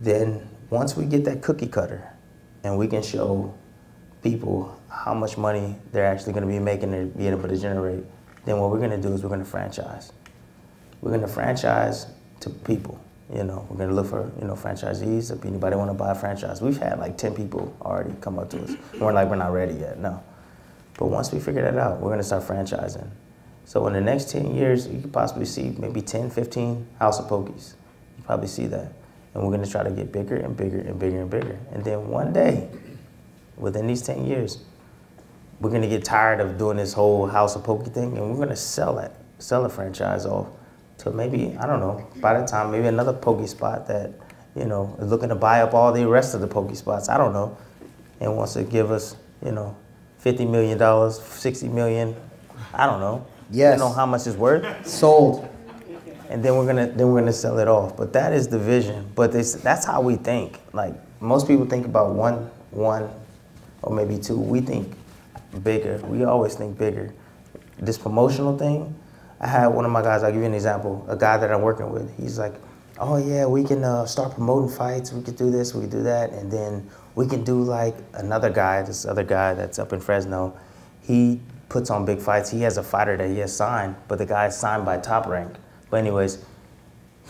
Then once we get that cookie cutter and we can show people how much money they're actually to be making and being able to generate, then what we're to do is we're to franchise. We're to franchise to people. You know, we're going to look for you know franchisees. If anybody want to buy a franchise, we've had like ten people already come up to us. Mm-hmm. We're like we're not ready yet, no. But once we figure that out, we're going to start franchising. So in the next 10 years, you could possibly see maybe 10, 15 House of Pokies. You probably see that. And we're going to try to get bigger and bigger and bigger and bigger. And then one day, within these 10 years, we're gonna get tired of doing this whole House of Pokey thing and we're gonna sell it, sell the franchise off to maybe, I don't know, by the time maybe another Pokey spot that, you know, is looking to buy up all the rest of the Pokey spots, I don't know, and wants to give us, you know, $50 million, 60 million, I don't know. Yes. You know how much it's worth? Sold. and then we're gonna then we're gonna sell it off. But that is the vision. But this, that's how we think. Like most people think about one one or maybe two. We think bigger. We always think bigger. This promotional thing. I had one of my guys. I'll give you an example. A guy that I'm working with. He's like, "Oh yeah, we can uh, start promoting fights. We could do this. We could do that, and then we can do like another guy. This other guy that's up in Fresno. He puts on big fights. He has a fighter that he has signed, but the guy is signed by Top Rank. But anyways,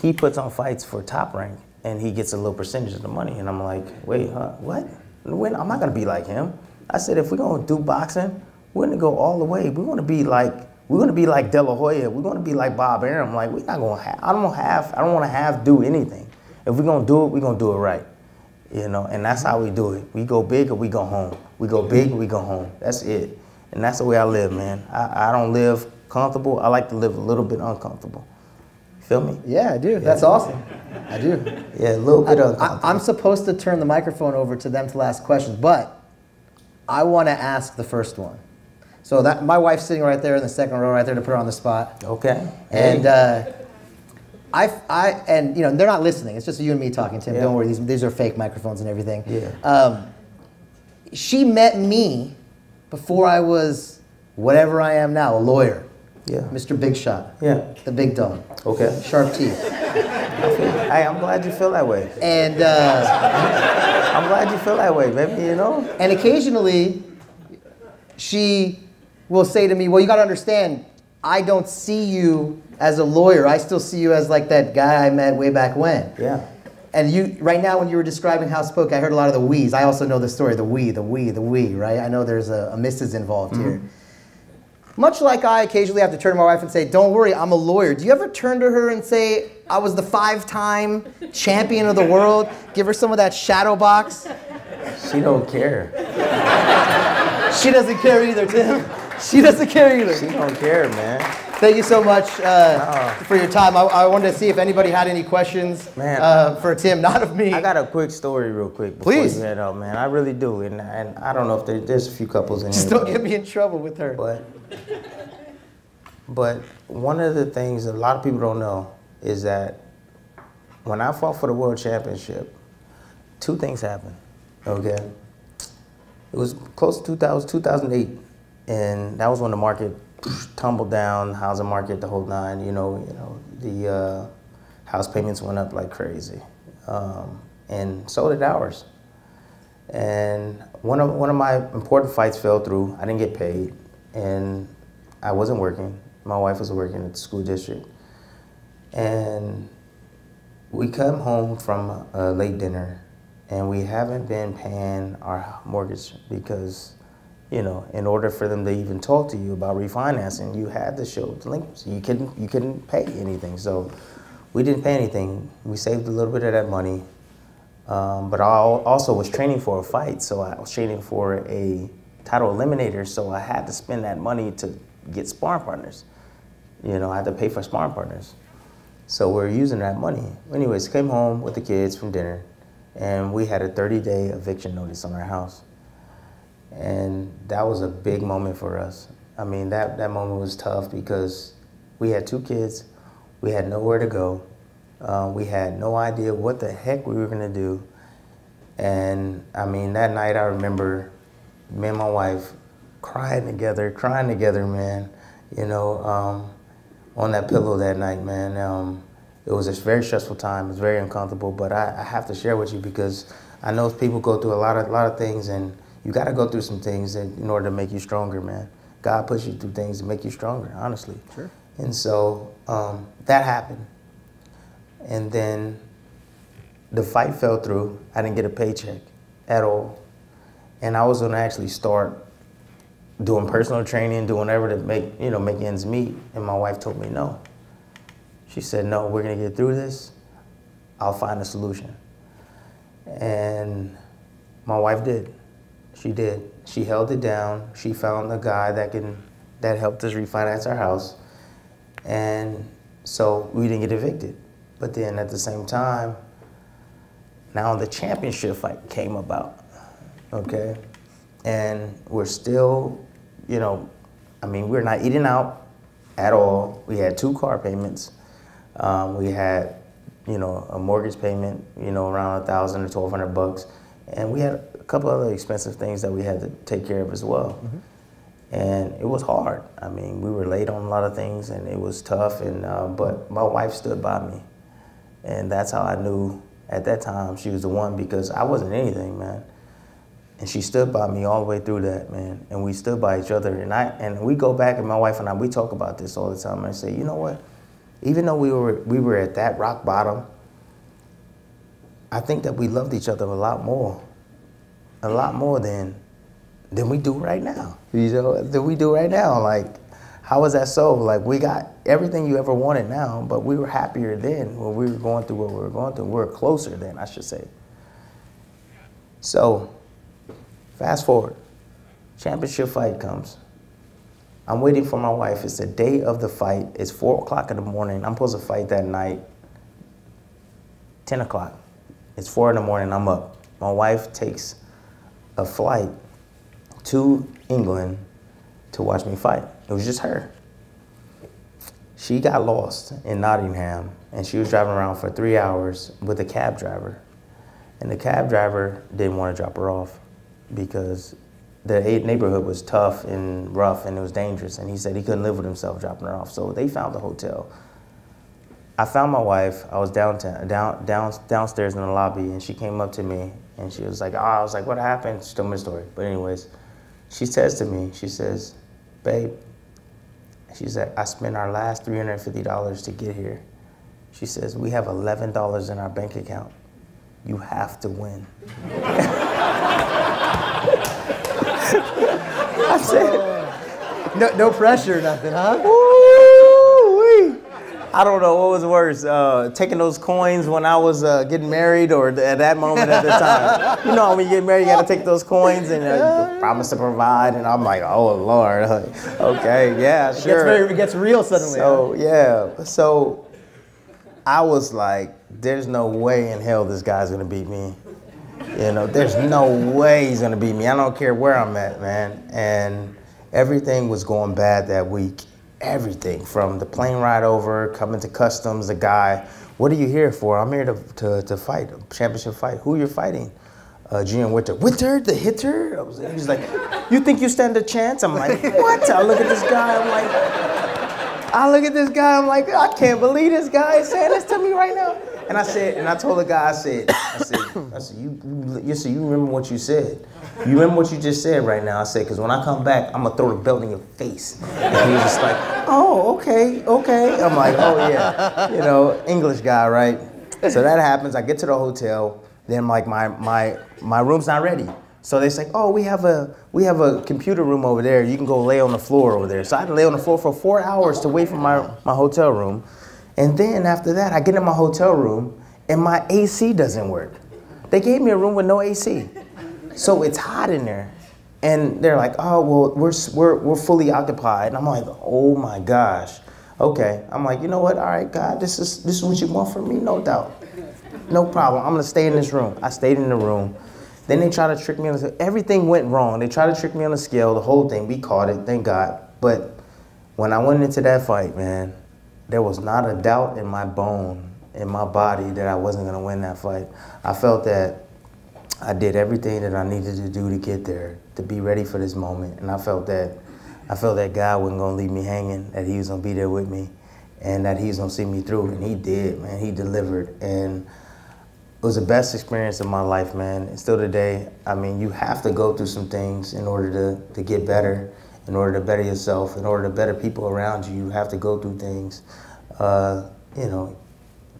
he puts on fights for Top Rank, and he gets a little percentage of the money. And I'm like, wait, huh? What? When, I'm not gonna be like him. I said, if we're gonna do boxing, we're gonna go all the way. We're gonna be like, we're gonna be like De La Hoya. We're gonna be like Bob Arum. Like, we're not gonna have. I don't have. I don't want to have do anything. If we're gonna do it, we're gonna do it right. You know, and that's how we do it. We go big or we go home. We go big or we go home. That's it. And that's the way I live, man. I, I don't live comfortable. I like to live a little bit uncomfortable. Feel me? Yeah, I do. That's awesome. I do. Yeah, a little bit I, uncomfortable. I'm supposed to turn the microphone over to them to ask questions, but I want to ask the first one. So that my wife's sitting right there in the second row, right there to put her on the spot. okay. And uh, I, I, and you know, they're not listening. It's just you and me talking, Tim. Yeah. Don't worry. These, these are fake microphones and everything. Yeah. Um, she met me before I was whatever I am now, a lawyer. Yeah. Mr. Big Shot. Yeah. The big dog. Okay. Sharp teeth. [LAUGHS] Hey, I'm glad you feel that way. And uh, [LAUGHS] I'm glad you feel that way, baby. You know. and occasionally, she will say to me, "Well, you got to understand, I don't see you as a lawyer. I still see you as like that guy I met way back when." Yeah. And you, right now, when you were describing how spoke, I heard a lot of the we's. I also know the story, the we, the we, the we, right? I know there's a, a Mrs. involved mm-hmm. here. Much like I occasionally have to turn to my wife and say, "Don't worry, I'm a lawyer." Do you ever turn to her and say, "I was the five-time champion of the world"? Give her some of that shadow box. She don't care. [LAUGHS] She doesn't care either, Tim. She doesn't care either. She don't care, man. Thank you so much uh, for your time. I, I wanted to see if anybody had any questions Man. uh, for Tim, [LAUGHS] not of me. I got a quick story, real quick. Before Please. You head out, man. I really do, and and I don't know if there, there's a few couples in Just here. don't get me in trouble with her. But but one of the things a lot of people don't know is that when I fought for the world championship, two things happened. Okay, it was close to 2000, 2008, and that was when the market tumbled down, housing market, the whole nine. You know, you know the uh, house payments went up like crazy, um, and so did ours. And one of one of my important fights fell through. I didn't get paid, and I wasn't working. My wife was working at the school district, and we come home from a late dinner, and we haven't been paying our mortgage because, you know, in order for them to even talk to you about refinancing, you had to show delinquency. You couldn't you couldn't pay anything. So, we didn't pay anything. We saved a little bit of that money. Um, but I also was training for a fight, so I was training for a title eliminator, so I had to spend that money to get sparring partners. You know, I had to pay for sparring partners. So we are using that money. Anyways, came home with the kids from dinner, and we had a 30-day eviction notice on our house. And that was a big moment for us. I mean, that, that moment was tough because we had two kids, we had nowhere to go, uh, we had no idea what the heck we were gonna do. And I mean, that night I remember me and my wife crying together, crying together, man. You know, um, on that pillow that night, man. Um, it was a very stressful time. It was very uncomfortable, but I, I, have to share with you because I know people go through a lot of a lot of things, and you got to go through some things in order to make you stronger, man. God puts you through things to make you stronger, honestly. Sure. And so um, that happened, and then the fight fell through. I didn't get a paycheck at all, and I was going to actually start doing personal training, doing whatever to make you know make ends meet. And my wife told me no. She said, "No, we're gonna get through this. I'll find a solution." And my wife did. She did. She held it down. She found a guy that can that helped us refinance our house, and so we didn't get evicted. But then at the same time, now the championship fight came about. Okay, and we're still you know, I mean, we are not eating out at all. We had two car payments. Um, we had, you know, a mortgage payment, you know, around a thousand or twelve hundred bucks, and we had couple other expensive things that we had to take care of as well. Mm-hmm. And it was hard. I mean, we were late on a lot of things, and it was tough. And uh, but my wife stood by me, and that's how I knew at that time she was the one because I wasn't anything, man. And she stood by me all the way through that, man. And we stood by each other. And I and we go back and my wife and I we talk about this all the time. I say, you know what? Even though we were we were at that rock bottom, I think that we loved each other a lot more. A lot more than than we do right now. You know, than we do right now. Like, how is that so? Like we got everything you ever wanted now, but we were happier then when we were going through what we were going through. We were closer then, I should say. So Fast forward, championship fight comes. I'm waiting for my wife. It's the day of the fight. It's four o'clock in the morning. I'm supposed to fight that night. 10 o'clock. It's four in the morning. I'm up. My wife takes a flight to England to watch me fight. It was just her. She got lost in Nottingham and she was driving around for three hours with a cab driver. And the cab driver didn't want to drop her off because the neighborhood was tough and rough and it was dangerous. And he said he couldn't live with himself dropping her off. So they found the hotel. I found my wife. I was downtown, down, down, downstairs in the lobby, and she came up to me and she was like, "Oh," I was like, "What happened?" She told me the story. But anyways, she says to me, she says, "Babe," she said, "I spent our last three hundred fifty dollars to get here." She says, "We have eleven dollars in our bank account. You have to win." [LAUGHS] I said, no, no pressure, nothing, huh? Woo-wee. I don't know what was worse, uh, taking those coins when I was uh, getting married or at that moment at the time. [LAUGHS] you know, when you get married, you got to take those coins and uh, promise to provide. And I'm like, oh, Lord. [LAUGHS] okay, yeah, sure. It gets, very, it gets real suddenly. So, huh? yeah. So I was like, there's no way in hell this guy's going to beat me. You know, there's no way he's gonna beat me. I don't care where I'm at, man. And everything was going bad that week. Everything from the plane ride over, coming to customs, the guy, what are you here for? I'm here to, to, to fight, a championship fight. Who you're fighting? Uh, Junior Witter. Witter, the hitter? I was, he's like, you think you stand a chance? I'm like, what? I look at this guy, I'm like, I look at this guy, I'm like, I can't believe this guy is saying this to me right now. And I said, and I told the guy, I said, I said, I said, you, you, said, you remember what you said. You remember what you just said right now. I said, because when I come back, I'm gonna throw the belt in your face. And he was just like, oh, okay, okay. I'm like, oh yeah, you know, English guy, right? So that happens. I get to the hotel. Then like my my my room's not ready. So they say, oh, we have a we have a computer room over there. You can go lay on the floor over there. So I had to lay on the floor for four hours to wait for my, my hotel room. And then after that, I get in my hotel room and my AC doesn't work. They gave me a room with no AC. So it's hot in there. And they're like, oh, well, we're, we're, we're fully occupied. And I'm like, oh my gosh. Okay. I'm like, you know what? All right, God, this is, this is what you want from me? No doubt. No problem. I'm going to stay in this room. I stayed in the room. Then they try to trick me on the Everything went wrong. They tried to trick me on the scale, the whole thing. We caught it, thank God. But when I went into that fight, man, there was not a doubt in my bone, in my body, that I wasn't going to win that fight. I felt that I did everything that I needed to do to get there, to be ready for this moment. And I felt that I felt that God wasn't gonna leave me hanging, that he was gonna be there with me and that he was gonna see me through. And he did, man. He delivered. And it was the best experience of my life, man. And still today, I mean, you have to go through some things in order to, to get better, in order to better yourself, in order to better people around you. You have to go through things. Uh, you know,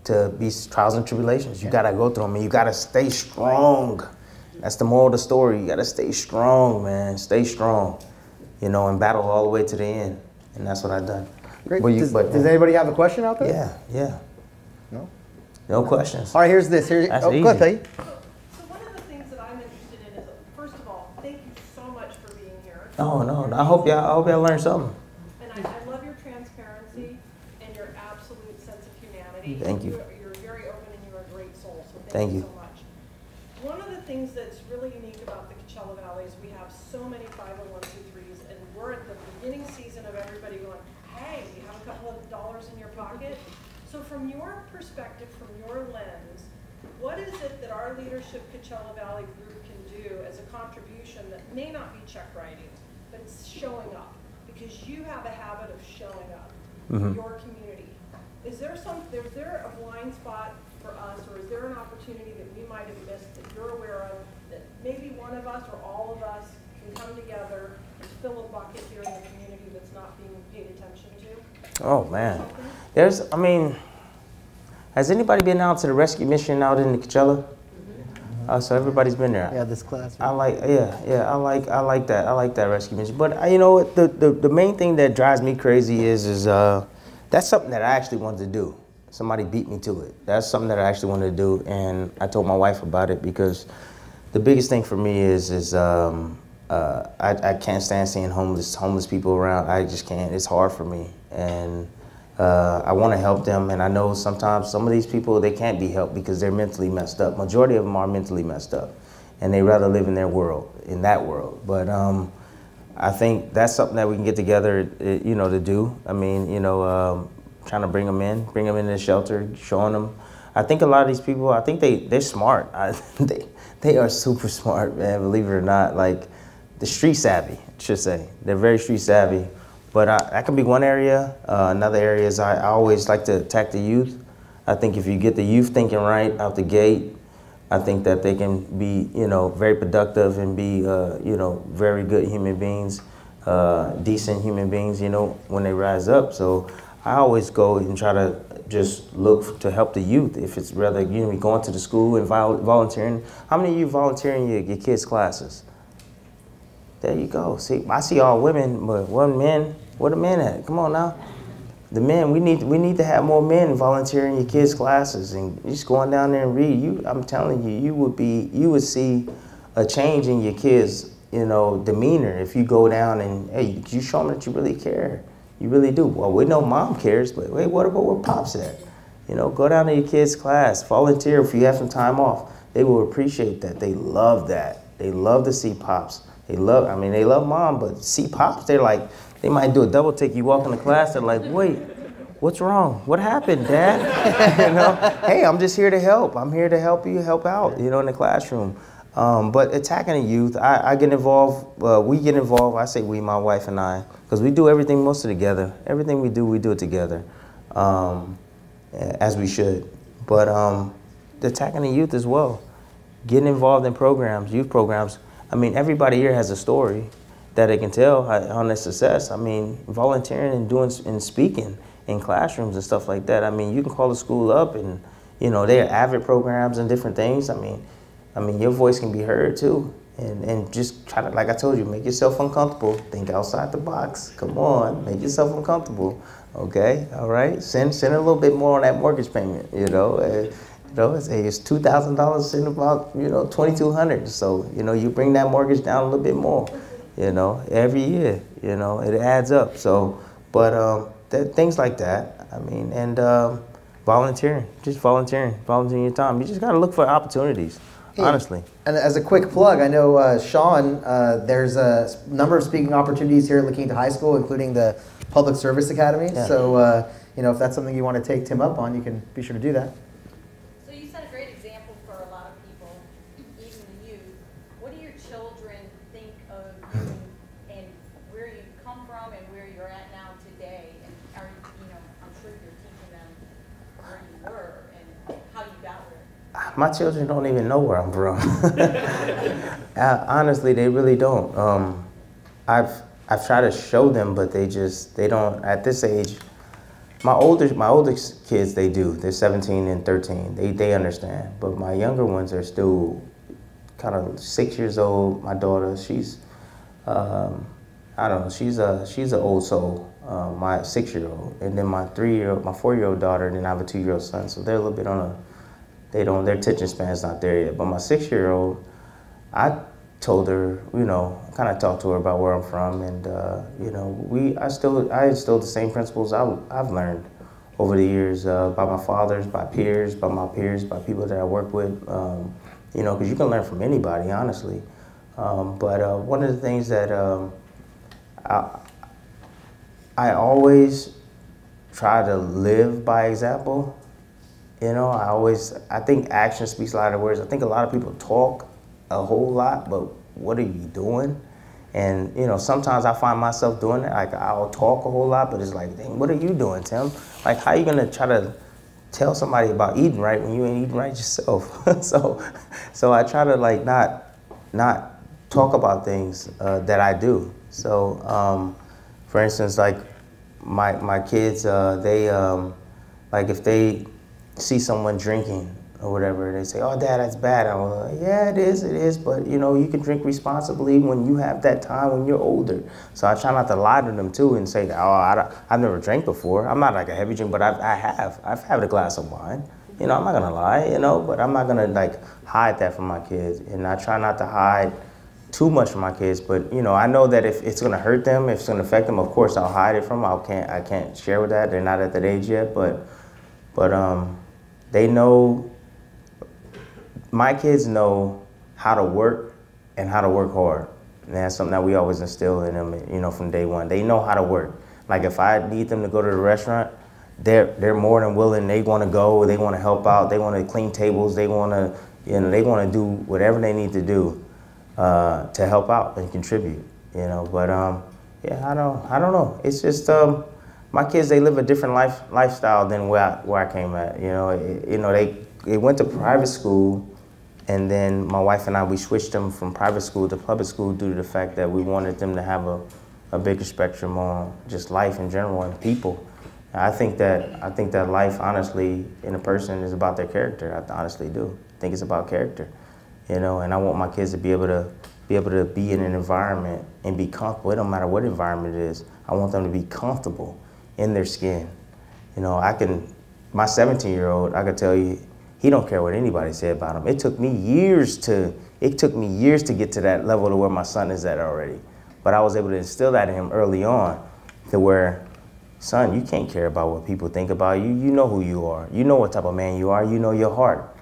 to be trials and tribulations. You got to go through them and you got to stay strong. That's the moral of the story. You got to stay strong, man. Stay strong, you know, and battle all the way to the end. And that's what I've done. Great. You, does, but, does, anybody have a question out there? Yeah, yeah. No? No questions. All right, here's this. Here, That's oh, easy. go ahead, So one of the things that I'm interested in is, first of all, thank you so much for Oh, no. I hope y'all, I hope y'all learned something. And I, I love your transparency and your absolute sense of humanity. Thank you. You're, you're very open and you're a great soul, so Thank thank, you you. so much. One of the things that's really unique about the Coachella Valley is we have so many 501c3s, and we're at the beginning season of everybody going, hey, you have a couple of dollars in your pocket. So from your perspective, from your lens, what is it that our leadership Coachella Valley group can do as a contribution that may not be check writing, it's showing up? Because you have a habit of showing up in mm-hmm. your community. Is there some, is there a blind spot for us, or is there an opportunity that we might have missed that you're aware of, that maybe one of us or all of us can come together and fill a bucket here in the community that's not being paid attention to? Oh, man. There's, I mean, has anybody been out to the rescue mission out in the Coachella? Uh, so everybody's been there. Yeah, this class. I like, yeah, yeah, I like, I like that. I like that rescue mission. But uh, you know, the, the the main thing that drives me crazy is is uh, that's something that I actually wanted to do. Somebody beat me to it. That's something that I actually wanted to do, and I told my wife about it because the biggest thing for me is is um, uh, I, I can't stand seeing homeless homeless people around. I just can't. It's hard for me, and uh, I want to help them. And I know sometimes some of these people they can't be helped because they're mentally messed up. Majority of them are mentally messed up, and they rather live in their world, in that world. But um, I think that's something that we can get together, uh, you know, to do. I mean, you know, um, trying to bring them in, bring them into the shelter, showing them. I think a lot of these people, I think they they're smart. [LAUGHS] I, they they are super smart, man. Believe it or not, like the street savvy, I should say. They're very street savvy. But I, that can be one area. Uh, another area is I, I always like to attack the youth. I think if you get the youth thinking right out the gate, I think that they can be, you know, very productive and be, uh, you know, very good human beings, uh, decent human beings, you know, when they rise up. So I always go and try to just look to help the youth. If it's rather, you know, going to the school and vol- volunteering. How many of you volunteer in your, your kids' classes? There you go. See, I see all women, but one men. Where the men at? Come on now. The men, we need we need to have more men volunteering your kids' classes and just going down there and read. You, I'm telling you, you would be, you would see a change in your kids, you know, demeanor if you go down and hey, you show them that you really care. You really do. Well, we know mom cares, but wait, what about where pops at? You know, go down to your kids' class, volunteer if you have some time off. They will appreciate that. They love that. They love to see pops. They love, I mean, they love mom, but see pops, they're like, they might do a double take. You walk in the class, they're like, wait, what's wrong? What happened, Dad? [LAUGHS] you know, hey, I'm just here to help. I'm here to help you help out, you know, in the classroom. Um, but attacking the youth, I, I get involved, uh, we get involved, I say we, my wife and I, because we do everything mostly together. Everything we do, we do it together, um, as we should. But um, attacking the youth as well, getting involved in programs, youth programs. I mean, everybody here has a story that they can tell on their success. I mean, volunteering and doing and speaking in classrooms and stuff like that. I mean, you can call the school up and you know they are AVID programs and different things. I mean, I mean your voice can be heard too, and, and just try to, like I told you, make yourself uncomfortable. Think outside the box. Come on, make yourself uncomfortable. Okay, all right. Send send a little bit more on that mortgage payment. You know, you know, it's, it's two thousand dollars in about you know twenty two hundred. So you know, you bring that mortgage down a little bit more. You know, every year. You know, it adds up. So, but um, that, things like that. I mean, and um, volunteering, just volunteering, volunteering your time. You just got to look for opportunities. Hey, honestly. And as a quick plug, I know uh, Sean. Uh, there's a number of speaking opportunities here at La Quinta High School, including the Public Service Academy. Yeah. So, uh, you know, if that's something you want to take Tim up on, you can be sure to do that. So you set a great example for a lot of people, even the youth. What do your children think of you and where you come from and where you're at now today? And are you, you know, I'm sure you're teaching them where you were and how you got there. My children don't even know where I'm from. [LAUGHS] Uh, Honestly, they really don't. Um, I've I've tried to show them, but they just they don't. At this age, my older my oldest kids they do. They're 17 and 13. They they understand, but my younger ones are still kind of six years old. My daughter, she's um, I don't know. She's a she's an old soul. Uh, my six year old, and then my three year old, my four year old daughter, and then I have a two year old son. So they're a little bit on a they don't their attention span's not there yet. But my six year old, I told her, you know, kind of talked to her about where I'm from, and uh, you know, we I still I instilled the same principles I, I've learned over the years uh, by my fathers, by peers, by my peers, by people that I work with. Um, you know, because you can learn from anybody, honestly. Um, but uh, one of the things that um, I, I always try to live by example. You know, I always I think action speaks louder than words. I think a lot of people talk a whole lot, but what are you doing? And you know, sometimes I find myself doing it. Like I'll talk a whole lot, but it's like, dang, what are you doing, Tim? Like, how are you gonna try to tell somebody about eating right when you ain't eating right yourself? [LAUGHS] so, so I try to like not not talk about things uh, that I do. So, um, for instance, like my my kids, uh, they um, like if they see someone drinking or whatever, they say, "Oh, Dad, that's bad." I'm like, "Yeah, it is, it is, but you know, you can drink responsibly when you have that time when you're older." So I try not to lie to them too and say, "Oh, I I've never drank before. I'm not like a heavy drink, but I've, I have. I've had a glass of wine. You know, I'm not gonna lie, you know, but I'm not gonna like hide that from my kids, and I try not to hide." too much from my kids, but you know, I know that if it's gonna hurt them, if it's gonna affect them, of course I'll hide it from them. I can't I can't share with that. They're not at that age yet, but but um, they know. My kids know how to work and how to work hard, and that's something that we always instill in them. You know, from day one, they know how to work. Like if I need them to go to the restaurant, they're they're more than willing. They want to go. They want to help out. They want to clean tables. They want to you know they want to do whatever they need to do uh, to help out and contribute. You know, but um, yeah, I don't, I don't know. It's just um, my kids. They live a different life lifestyle than where I, where I came at. You know, it, you know they they went to private school, and then my wife and I we switched them from private school to public school due to the fact that we wanted them to have a, a bigger spectrum on just life in general and people. I think that I think that life, honestly, in a person is about their character. I honestly do. I think it's about character you know, and I want my kids to be able to be able to be in an environment and be comfortable. It don't matter what environment it is. I want them to be comfortable in their skin. You know, I can my 17 year old, I could tell you, he don't care what anybody said about him. It took me years to it took me years to get to that level to where my son is at already. But I was able to instill that in him early on to where son, you can't care about what people think about you. You know who you are. You know what type of man you are. You know your heart.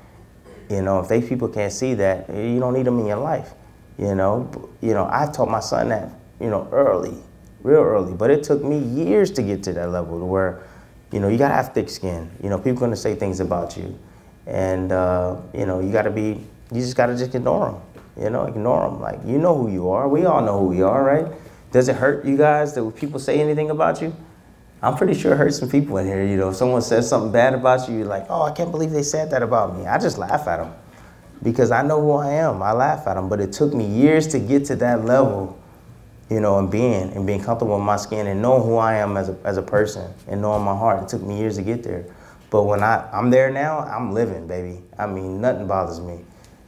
You know, if they people can't see that, you don't need them in your life. You know, you know, I taught my son that, you know, early, real early. But it took me years to get to that level to where, you know, you gotta have thick skin. You know, people gonna say things about you, and uh, you know, you gotta be, you just gotta just ignore them. You know, ignore them. Like you know who you are. We all know who we are, right? Does it hurt you guys that people say anything about you? I'm pretty sure it hurts some people in here. You know, if someone says something bad about you, you're like, oh, I can't believe they said that about me. I just laugh at them because I know who I am. I laugh at them. But it took me years to get to that level, you know, and being and being comfortable in my skin and knowing who I am as a, as a person and knowing my heart. It took me years to get there. But when I, I'm there now, I'm living, baby. I mean, nothing bothers me.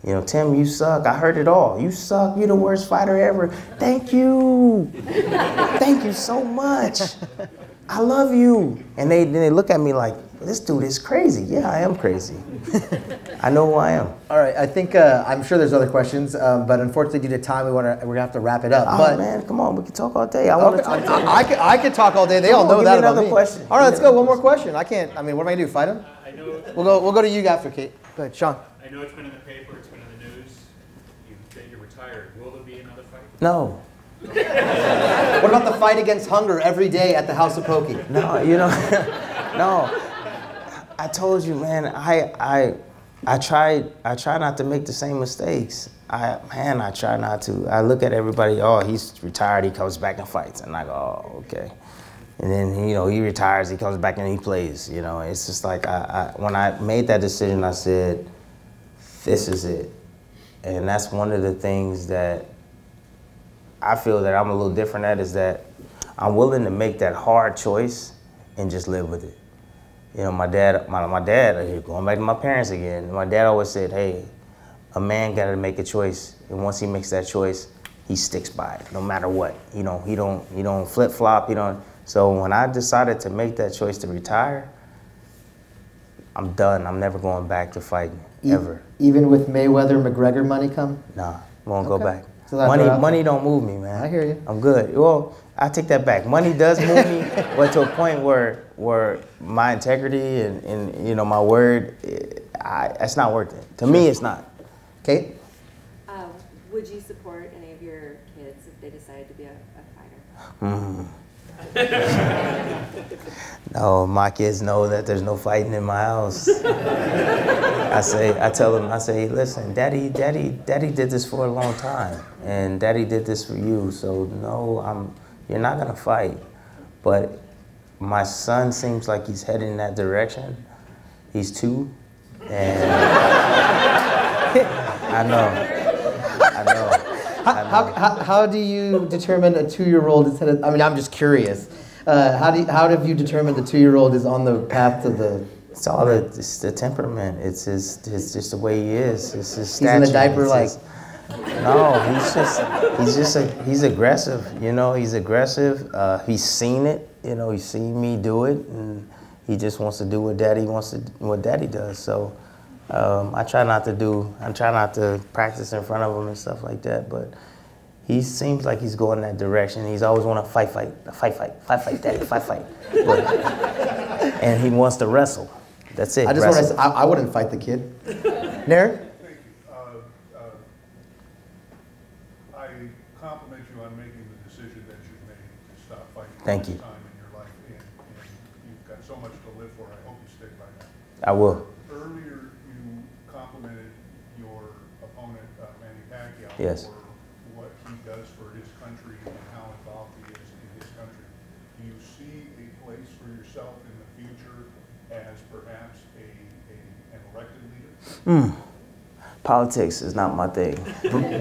You know, Tim, you suck. I heard it all. You suck. You're the worst fighter ever. Thank you. Thank you so much. I love you. And they then they look at me like, this dude is crazy. Yeah, I am crazy. [LAUGHS] I know who I am. All right, I think uh, I'm sure there's other questions, um, but unfortunately, due to time, we want to we're gonna have to wrap it up. Oh but man, come on, we can talk all day. I want Okay, to I, talk. I, I could, I could talk all day. They Come all on, know give that me about another me. question. All right, let's Give me go. One more question. I can't. I mean, what am I gonna do? Fight him? I know, We'll go. We'll go to you after Kate. Go ahead, Sean. I know it's been in the paper, it's been in the news, you, that you're retired. Will there be another fight? No, [LAUGHS] What about the fight against hunger every day at the House of Pokey? no, you know, [LAUGHS] no. I told you, man. I I I try I try not to make the same mistakes. I man, I try not to. I look at everybody. Oh, he's retired. He comes back and fights, and I go, oh, okay. And then you know he retires. He comes back and he plays. You know, it's just like I, I when I made that decision, I said, this is it, and that's one of the things that I feel that I'm a little different at is that I'm willing to make that hard choice and just live with it. You know, my dad, my, my dad, uh, going back to my parents again, my dad always said, hey, a man got to make a choice. And once he makes that choice, he sticks by it, no matter what. You know, he don't, he don't flip flop. He don't. So when I decided to make that choice to retire, I'm done. I'm never going back to fighting, ever. Even with Mayweather McGregor money come. Nah, won't Okay. go back. So that's money, what money don't move me, man. I hear you. I'm good. Well, I take that back. Money does move me, [LAUGHS] but to a point where where my integrity and, and you know my word, eh, I, it's not worth it. To me, it's not. Kate. Uh, would you support any of your kids if they decided to be a, a fighter? [LAUGHS] No, my kids know that there's no fighting in my house. [LAUGHS] I say, I tell them, I say, listen, daddy, daddy, daddy did this for a long time, and daddy did this for you. So no, I'm, you're not gonna fight. But my son seems like he's heading in that direction. He's two, and [LAUGHS] I know, I know. How, how, how, how do you determine a two-year-old is headed? I mean, I'm just curious. Uh, how do you, how have you determined the two-year-old is on the path to the? It's all the, it's the temperament. It's his, it's just the way he is. It's his He's in stature. diaper It's like. his- no, he's just he's just a, he's aggressive. You know, he's aggressive. Uh, he's seen it. You know, he's seen me do it, and he just wants to do what daddy wants to what daddy does. So um, I try not to do. I try not to practice in front of him and stuff like that. But he seems like he's going that direction. He's always want to fight, fight, fight, fight, fight, fight, daddy, fight, fight. But, and he wants to wrestle. That's it. I just want wrestle. to. I, I wouldn't fight the kid. Naren. Uh, uh, I compliment you on making the decision that you've made to stop fighting. Thank you. Time in your life, and, and you've got so much to live for. I hope you stick by that. I will. Earlier, you complimented your opponent, uh, Manny Pacquiao. Yes. For what he does for his country and how involved he is in his country. Do you see a place for yourself in the future as perhaps a, a, an elected leader? Politics is not my thing.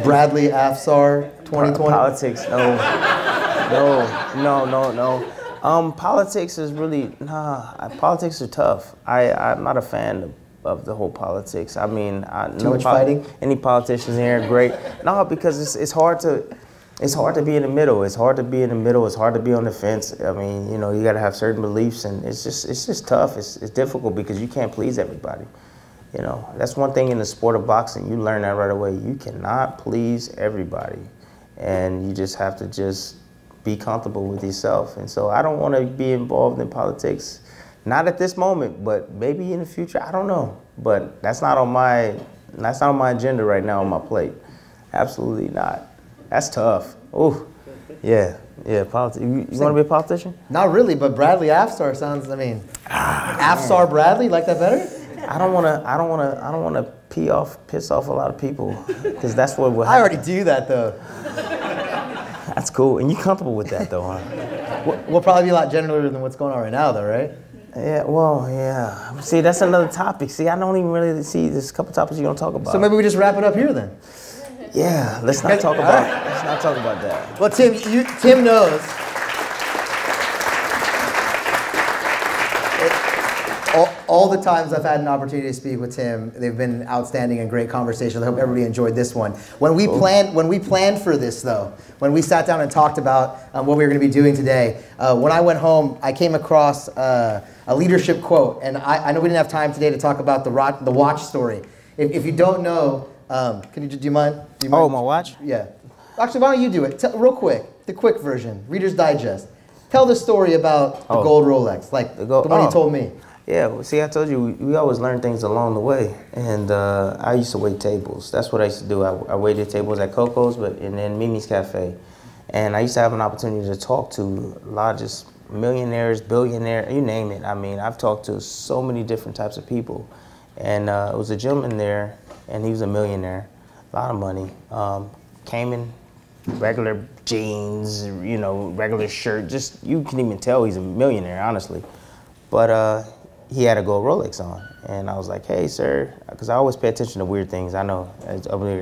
Bradley Afsar, 2020. Politics, no, no, no, no, no. Um, politics is really nah. I- Politics are tough. I I'm not a fan of, of the whole politics. I mean, I, Too much fighting? Any politicians here, great. No, because it's it's hard to. It's hard to be in the middle. It's hard to be in the middle. It's hard to be on the fence. I mean, you know, you got to have certain beliefs, and it's just it's just tough. It's it's difficult because you can't please everybody. You know, that's one thing in the sport of boxing. You learn that right away. You cannot please everybody, and you just have to just be comfortable with yourself. And so I don't want to be involved in politics, not at this moment, but maybe in the future. I don't know, but that's not on my that's not on my agenda right now on my plate. Absolutely not. That's tough. Oh, yeah, yeah. Politi- you you want to be a politician? Not really, but Bradley Afsar sounds. I mean, ah. Afsar Bradley. Like that better? I don't want to. I don't want to. I don't want to pee off, piss off a lot of people, because that's what will I already do that though. That's cool, and you're comfortable with that though, huh? We'll- We'll probably be a lot gentler than what's going on right now, though, right? Yeah. Well, yeah. See, that's another topic. See, I don't even really see. There's a couple topics you're gonna talk about. So maybe we just wrap it up here then. Yeah. Let's not talk about. Let's not talk about that. Well, Tim, you, Tim knows. all, all the times I've had an opportunity to speak with Tim, they've been outstanding and great conversations. I hope everybody enjoyed this one. When we planned, when we planned for this, though, when we sat down and talked about um, what we were going to be doing today, uh, when I went home, I came across uh, a leadership quote, and I, I know we didn't have time today to talk about the the watch story. If, if you don't know, um, can you do you mind? Do you mind? Oh, my watch? Yeah. Actually, why don't you do it? Tell, real quick, the quick version, Reader's Digest. Tell the story about the Oh. gold Rolex, like The the, gold- one oh. you told me. Yeah, well, see, I told you, we, we always learn things along the way. And uh, I used to wait tables. That's what I used to do. I, I waited tables at Coco's, but and then Mimi's Cafe. And I used to have an opportunity to talk to a lot of just millionaires, billionaire, you name it. I mean, I've talked to so many different types of people. And uh, it was a gentleman there, and he was a millionaire, a lot of money. Um, came in regular jeans, you know, regular shirt. Just you can even tell he's a millionaire, honestly. But uh, he had a gold Rolex on, and I was like, "Hey, sir," because I always pay attention to weird things. I know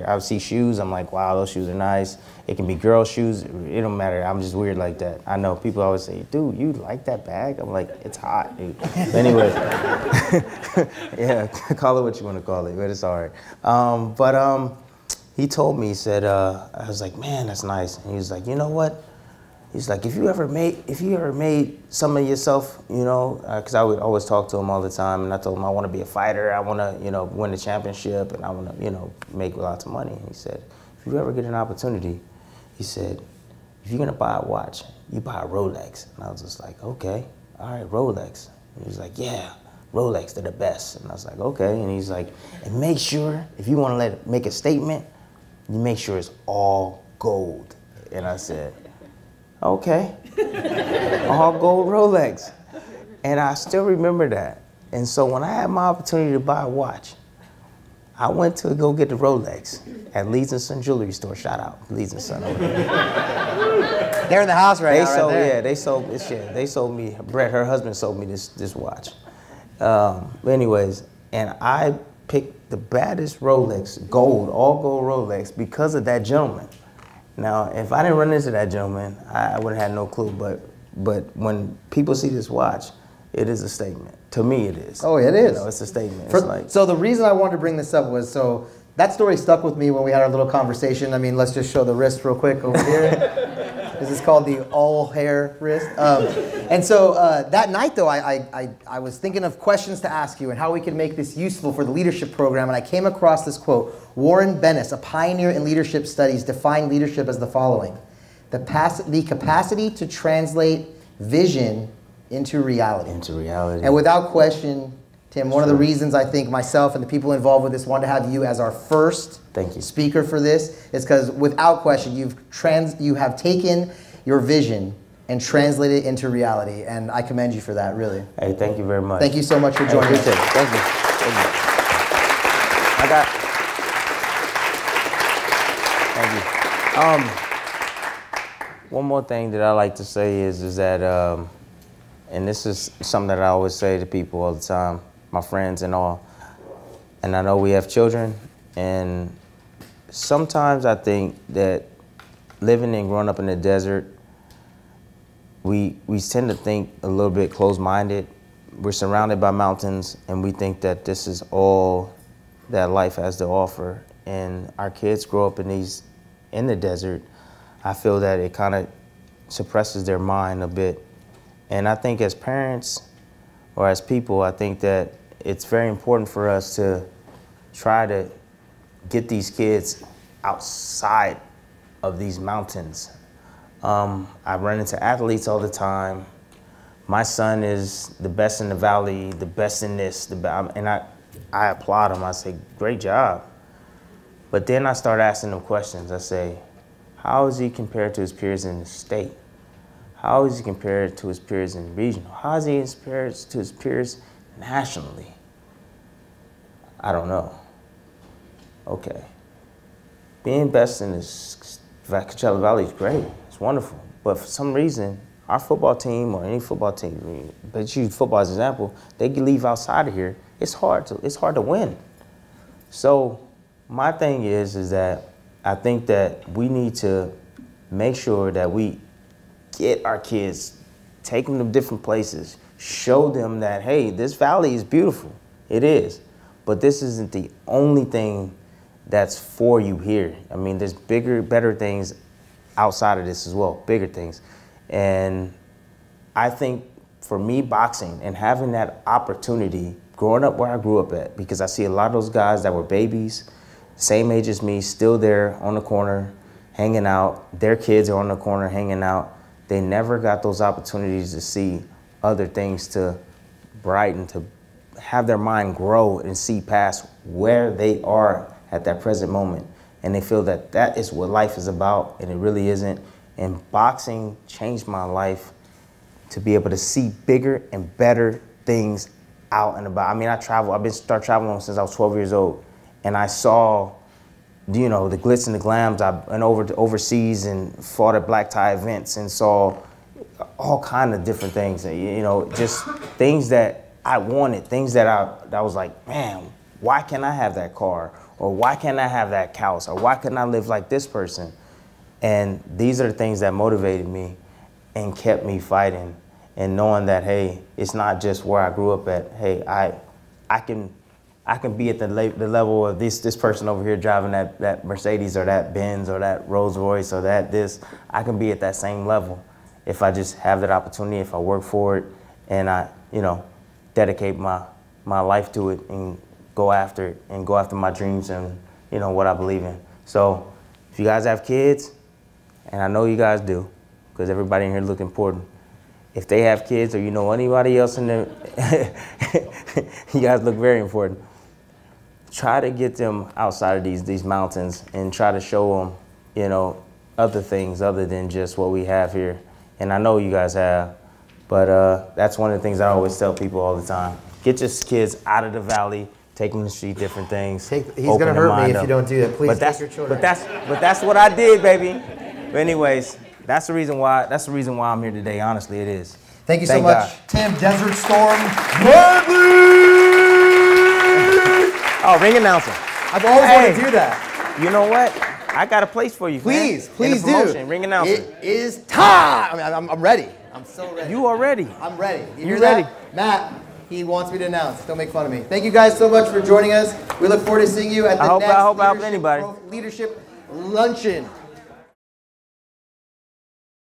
I see shoes. I'm like, "Wow, those shoes are nice." It can be girl shoes. It don't matter. I'm just weird like that. I know people always say, "Dude, you like that bag?" I'm like, "It's hot, dude." But anyway, [LAUGHS] yeah, [LAUGHS] call it what you want to call it, but it's all right. Um, but um, he told me, he said, uh, I was like, man, that's nice. And he was like, you know what? He's like, if you ever made, if you ever made some of yourself, you know, uh, because I would always talk to him all the time, and I told him I want to be a fighter, I want to, you know, win the championship, and I want to, you know, make lots of money. And he said, if you ever get an opportunity, he said, if you're gonna buy a watch, you buy a Rolex. And I was just like, okay, all right, Rolex. And he was like, yeah, Rolex, they're the best. And I was like, okay. And he's like, and make sure if you want to let make a statement, you make sure it's all gold. And I said, okay, [LAUGHS] all gold Rolex. And I still remember that. And so when I had my opportunity to buy a watch, I went to go get the Rolex at Leeds and Son Jewelry Store. Shout out, Leeds and Son. over [LAUGHS] there. They're in the house right They now, right there. yeah, they sold this shit. They sold me. Brett, her husband, sold me this this watch. Um, anyways, and I picked the baddest Rolex, gold, all gold Rolex, because of that gentleman. Now, if I didn't run into that gentleman, I, I would have had no clue. But but when people see this watch, it is a statement. To me, it is. Oh, it is. You know, it's a statement. For- it's like so the reason I wanted to bring this up was so that story stuck with me when we had our little conversation. I mean, let's just show the wrist real quick over here. [LAUGHS] this is called the all hair wrist. Um, and so uh, that night, though, I, I, I, I was thinking of questions to ask you and how we could make this useful for the leadership program. And I came across this quote Warren Bennis, a pioneer in leadership studies, defined leadership as the following the, pass- the capacity to translate vision into reality. into reality. And without question, Tim, one of the reasons I think myself and the people involved with this want to have you as our first Thank you. speaker for this is because without question, you've trans you have taken your vision and translated it into reality, and I commend you for that. Really, hey, thank you very much. thank you so much for joining appreciate us. Thank you. Thank you. I got. Thank you. Um, one more thing that I like to say is is that, um, and this is something that I always say to people all the time, my friends and all. And I know we have children, and sometimes I think that living and growing up in the desert, we we tend to think a little bit closed-minded. We're surrounded by mountains, and we think that this is all that life has to offer. And our kids grow up in these in the desert. I feel that it kind of suppresses their mind a bit. And I think as parents or as people, I think that it's very important for us to try to get these kids outside of these mountains. Um, I run into athletes all the time. My son is the best in the valley, the best in this, the and I, I applaud him. I say, great job. But then I start asking them questions. I say, how is he compared to his peers in the state? How is he compared to his peers in the regional? How is he compared to his peers nationally? I don't know. Okay. Being best in this Coachella Valley is great. It's wonderful. But for some reason, our football team or any football team, but use football as an example, they can leave outside of here. It's hard to it's hard to win. So my thing is is that I think that we need to make sure that we get our kids, take them to different places, show them that hey, this valley is beautiful. It is, but this isn't the only thing that's for you here. I mean, there's bigger, better things outside of this as well, bigger things, and I think for me, boxing and having that opportunity, growing up where I grew up at, because I see a lot of those guys that were babies, same age as me, still there on the corner, hanging out. Their kids are on the corner hanging out. They never got those opportunities to see other things to brighten, to have their mind grow and see past where they are at that present moment. And they feel that that is what life is about, and it really isn't. And boxing changed my life to be able to see bigger and better things out and about. I mean, I travel. I've been start traveling since I was 12 years old, and I saw, you know, the glitz and the glams. I went over to overseas and fought at black tie events and saw all kind of different things. You know, just things that I wanted, things that I that was like, man, why can't I have that car? Or why can't I have that house? Or why couldn't I live like this person? And these are the things that motivated me and kept me fighting and knowing that hey it's not just where i grew up at hey i i can i can be at the, la- the level of this this person over here driving that, that mercedes or that benz or that rolls royce or that this i can be at that same level if i just have that opportunity if i work for it and i you know dedicate my my life to it and go after it and go after my dreams and you know what i believe in so if you guys have kids and i know you guys do because everybody in here look important. If they have kids or you know anybody else in there, [LAUGHS] you guys look very important. Try to get them outside of these these mountains and try to show them, you know, other things other than just what we have here. And I know you guys have, but uh, that's one of the things I always tell people all the time. Get your kids out of the valley, take them to see different things. Take- he's gonna hurt me if up. you don't do that. Please but take that's, your children. But that's but that's what I did, baby. But anyways, that's the reason why that's the reason why I'm here today. Honestly, it is. Thank you so Thank much, God. Tim Desert Storm Bradley. Oh, ring announcer. I've always wanted to do that. You know what? I got a place for you. man. Please, In please the promotion, do. Ring announcer. It is time. I mean, I'm, I'm ready. I'm so ready. you are ready. I'm ready. You, hear ready? Matt, he wants me to announce. Don't make fun of me. Thank you guys so much for joining us. We look forward to seeing you at the I hope- I next hope I helped Leadership anybody. Leadership Luncheon.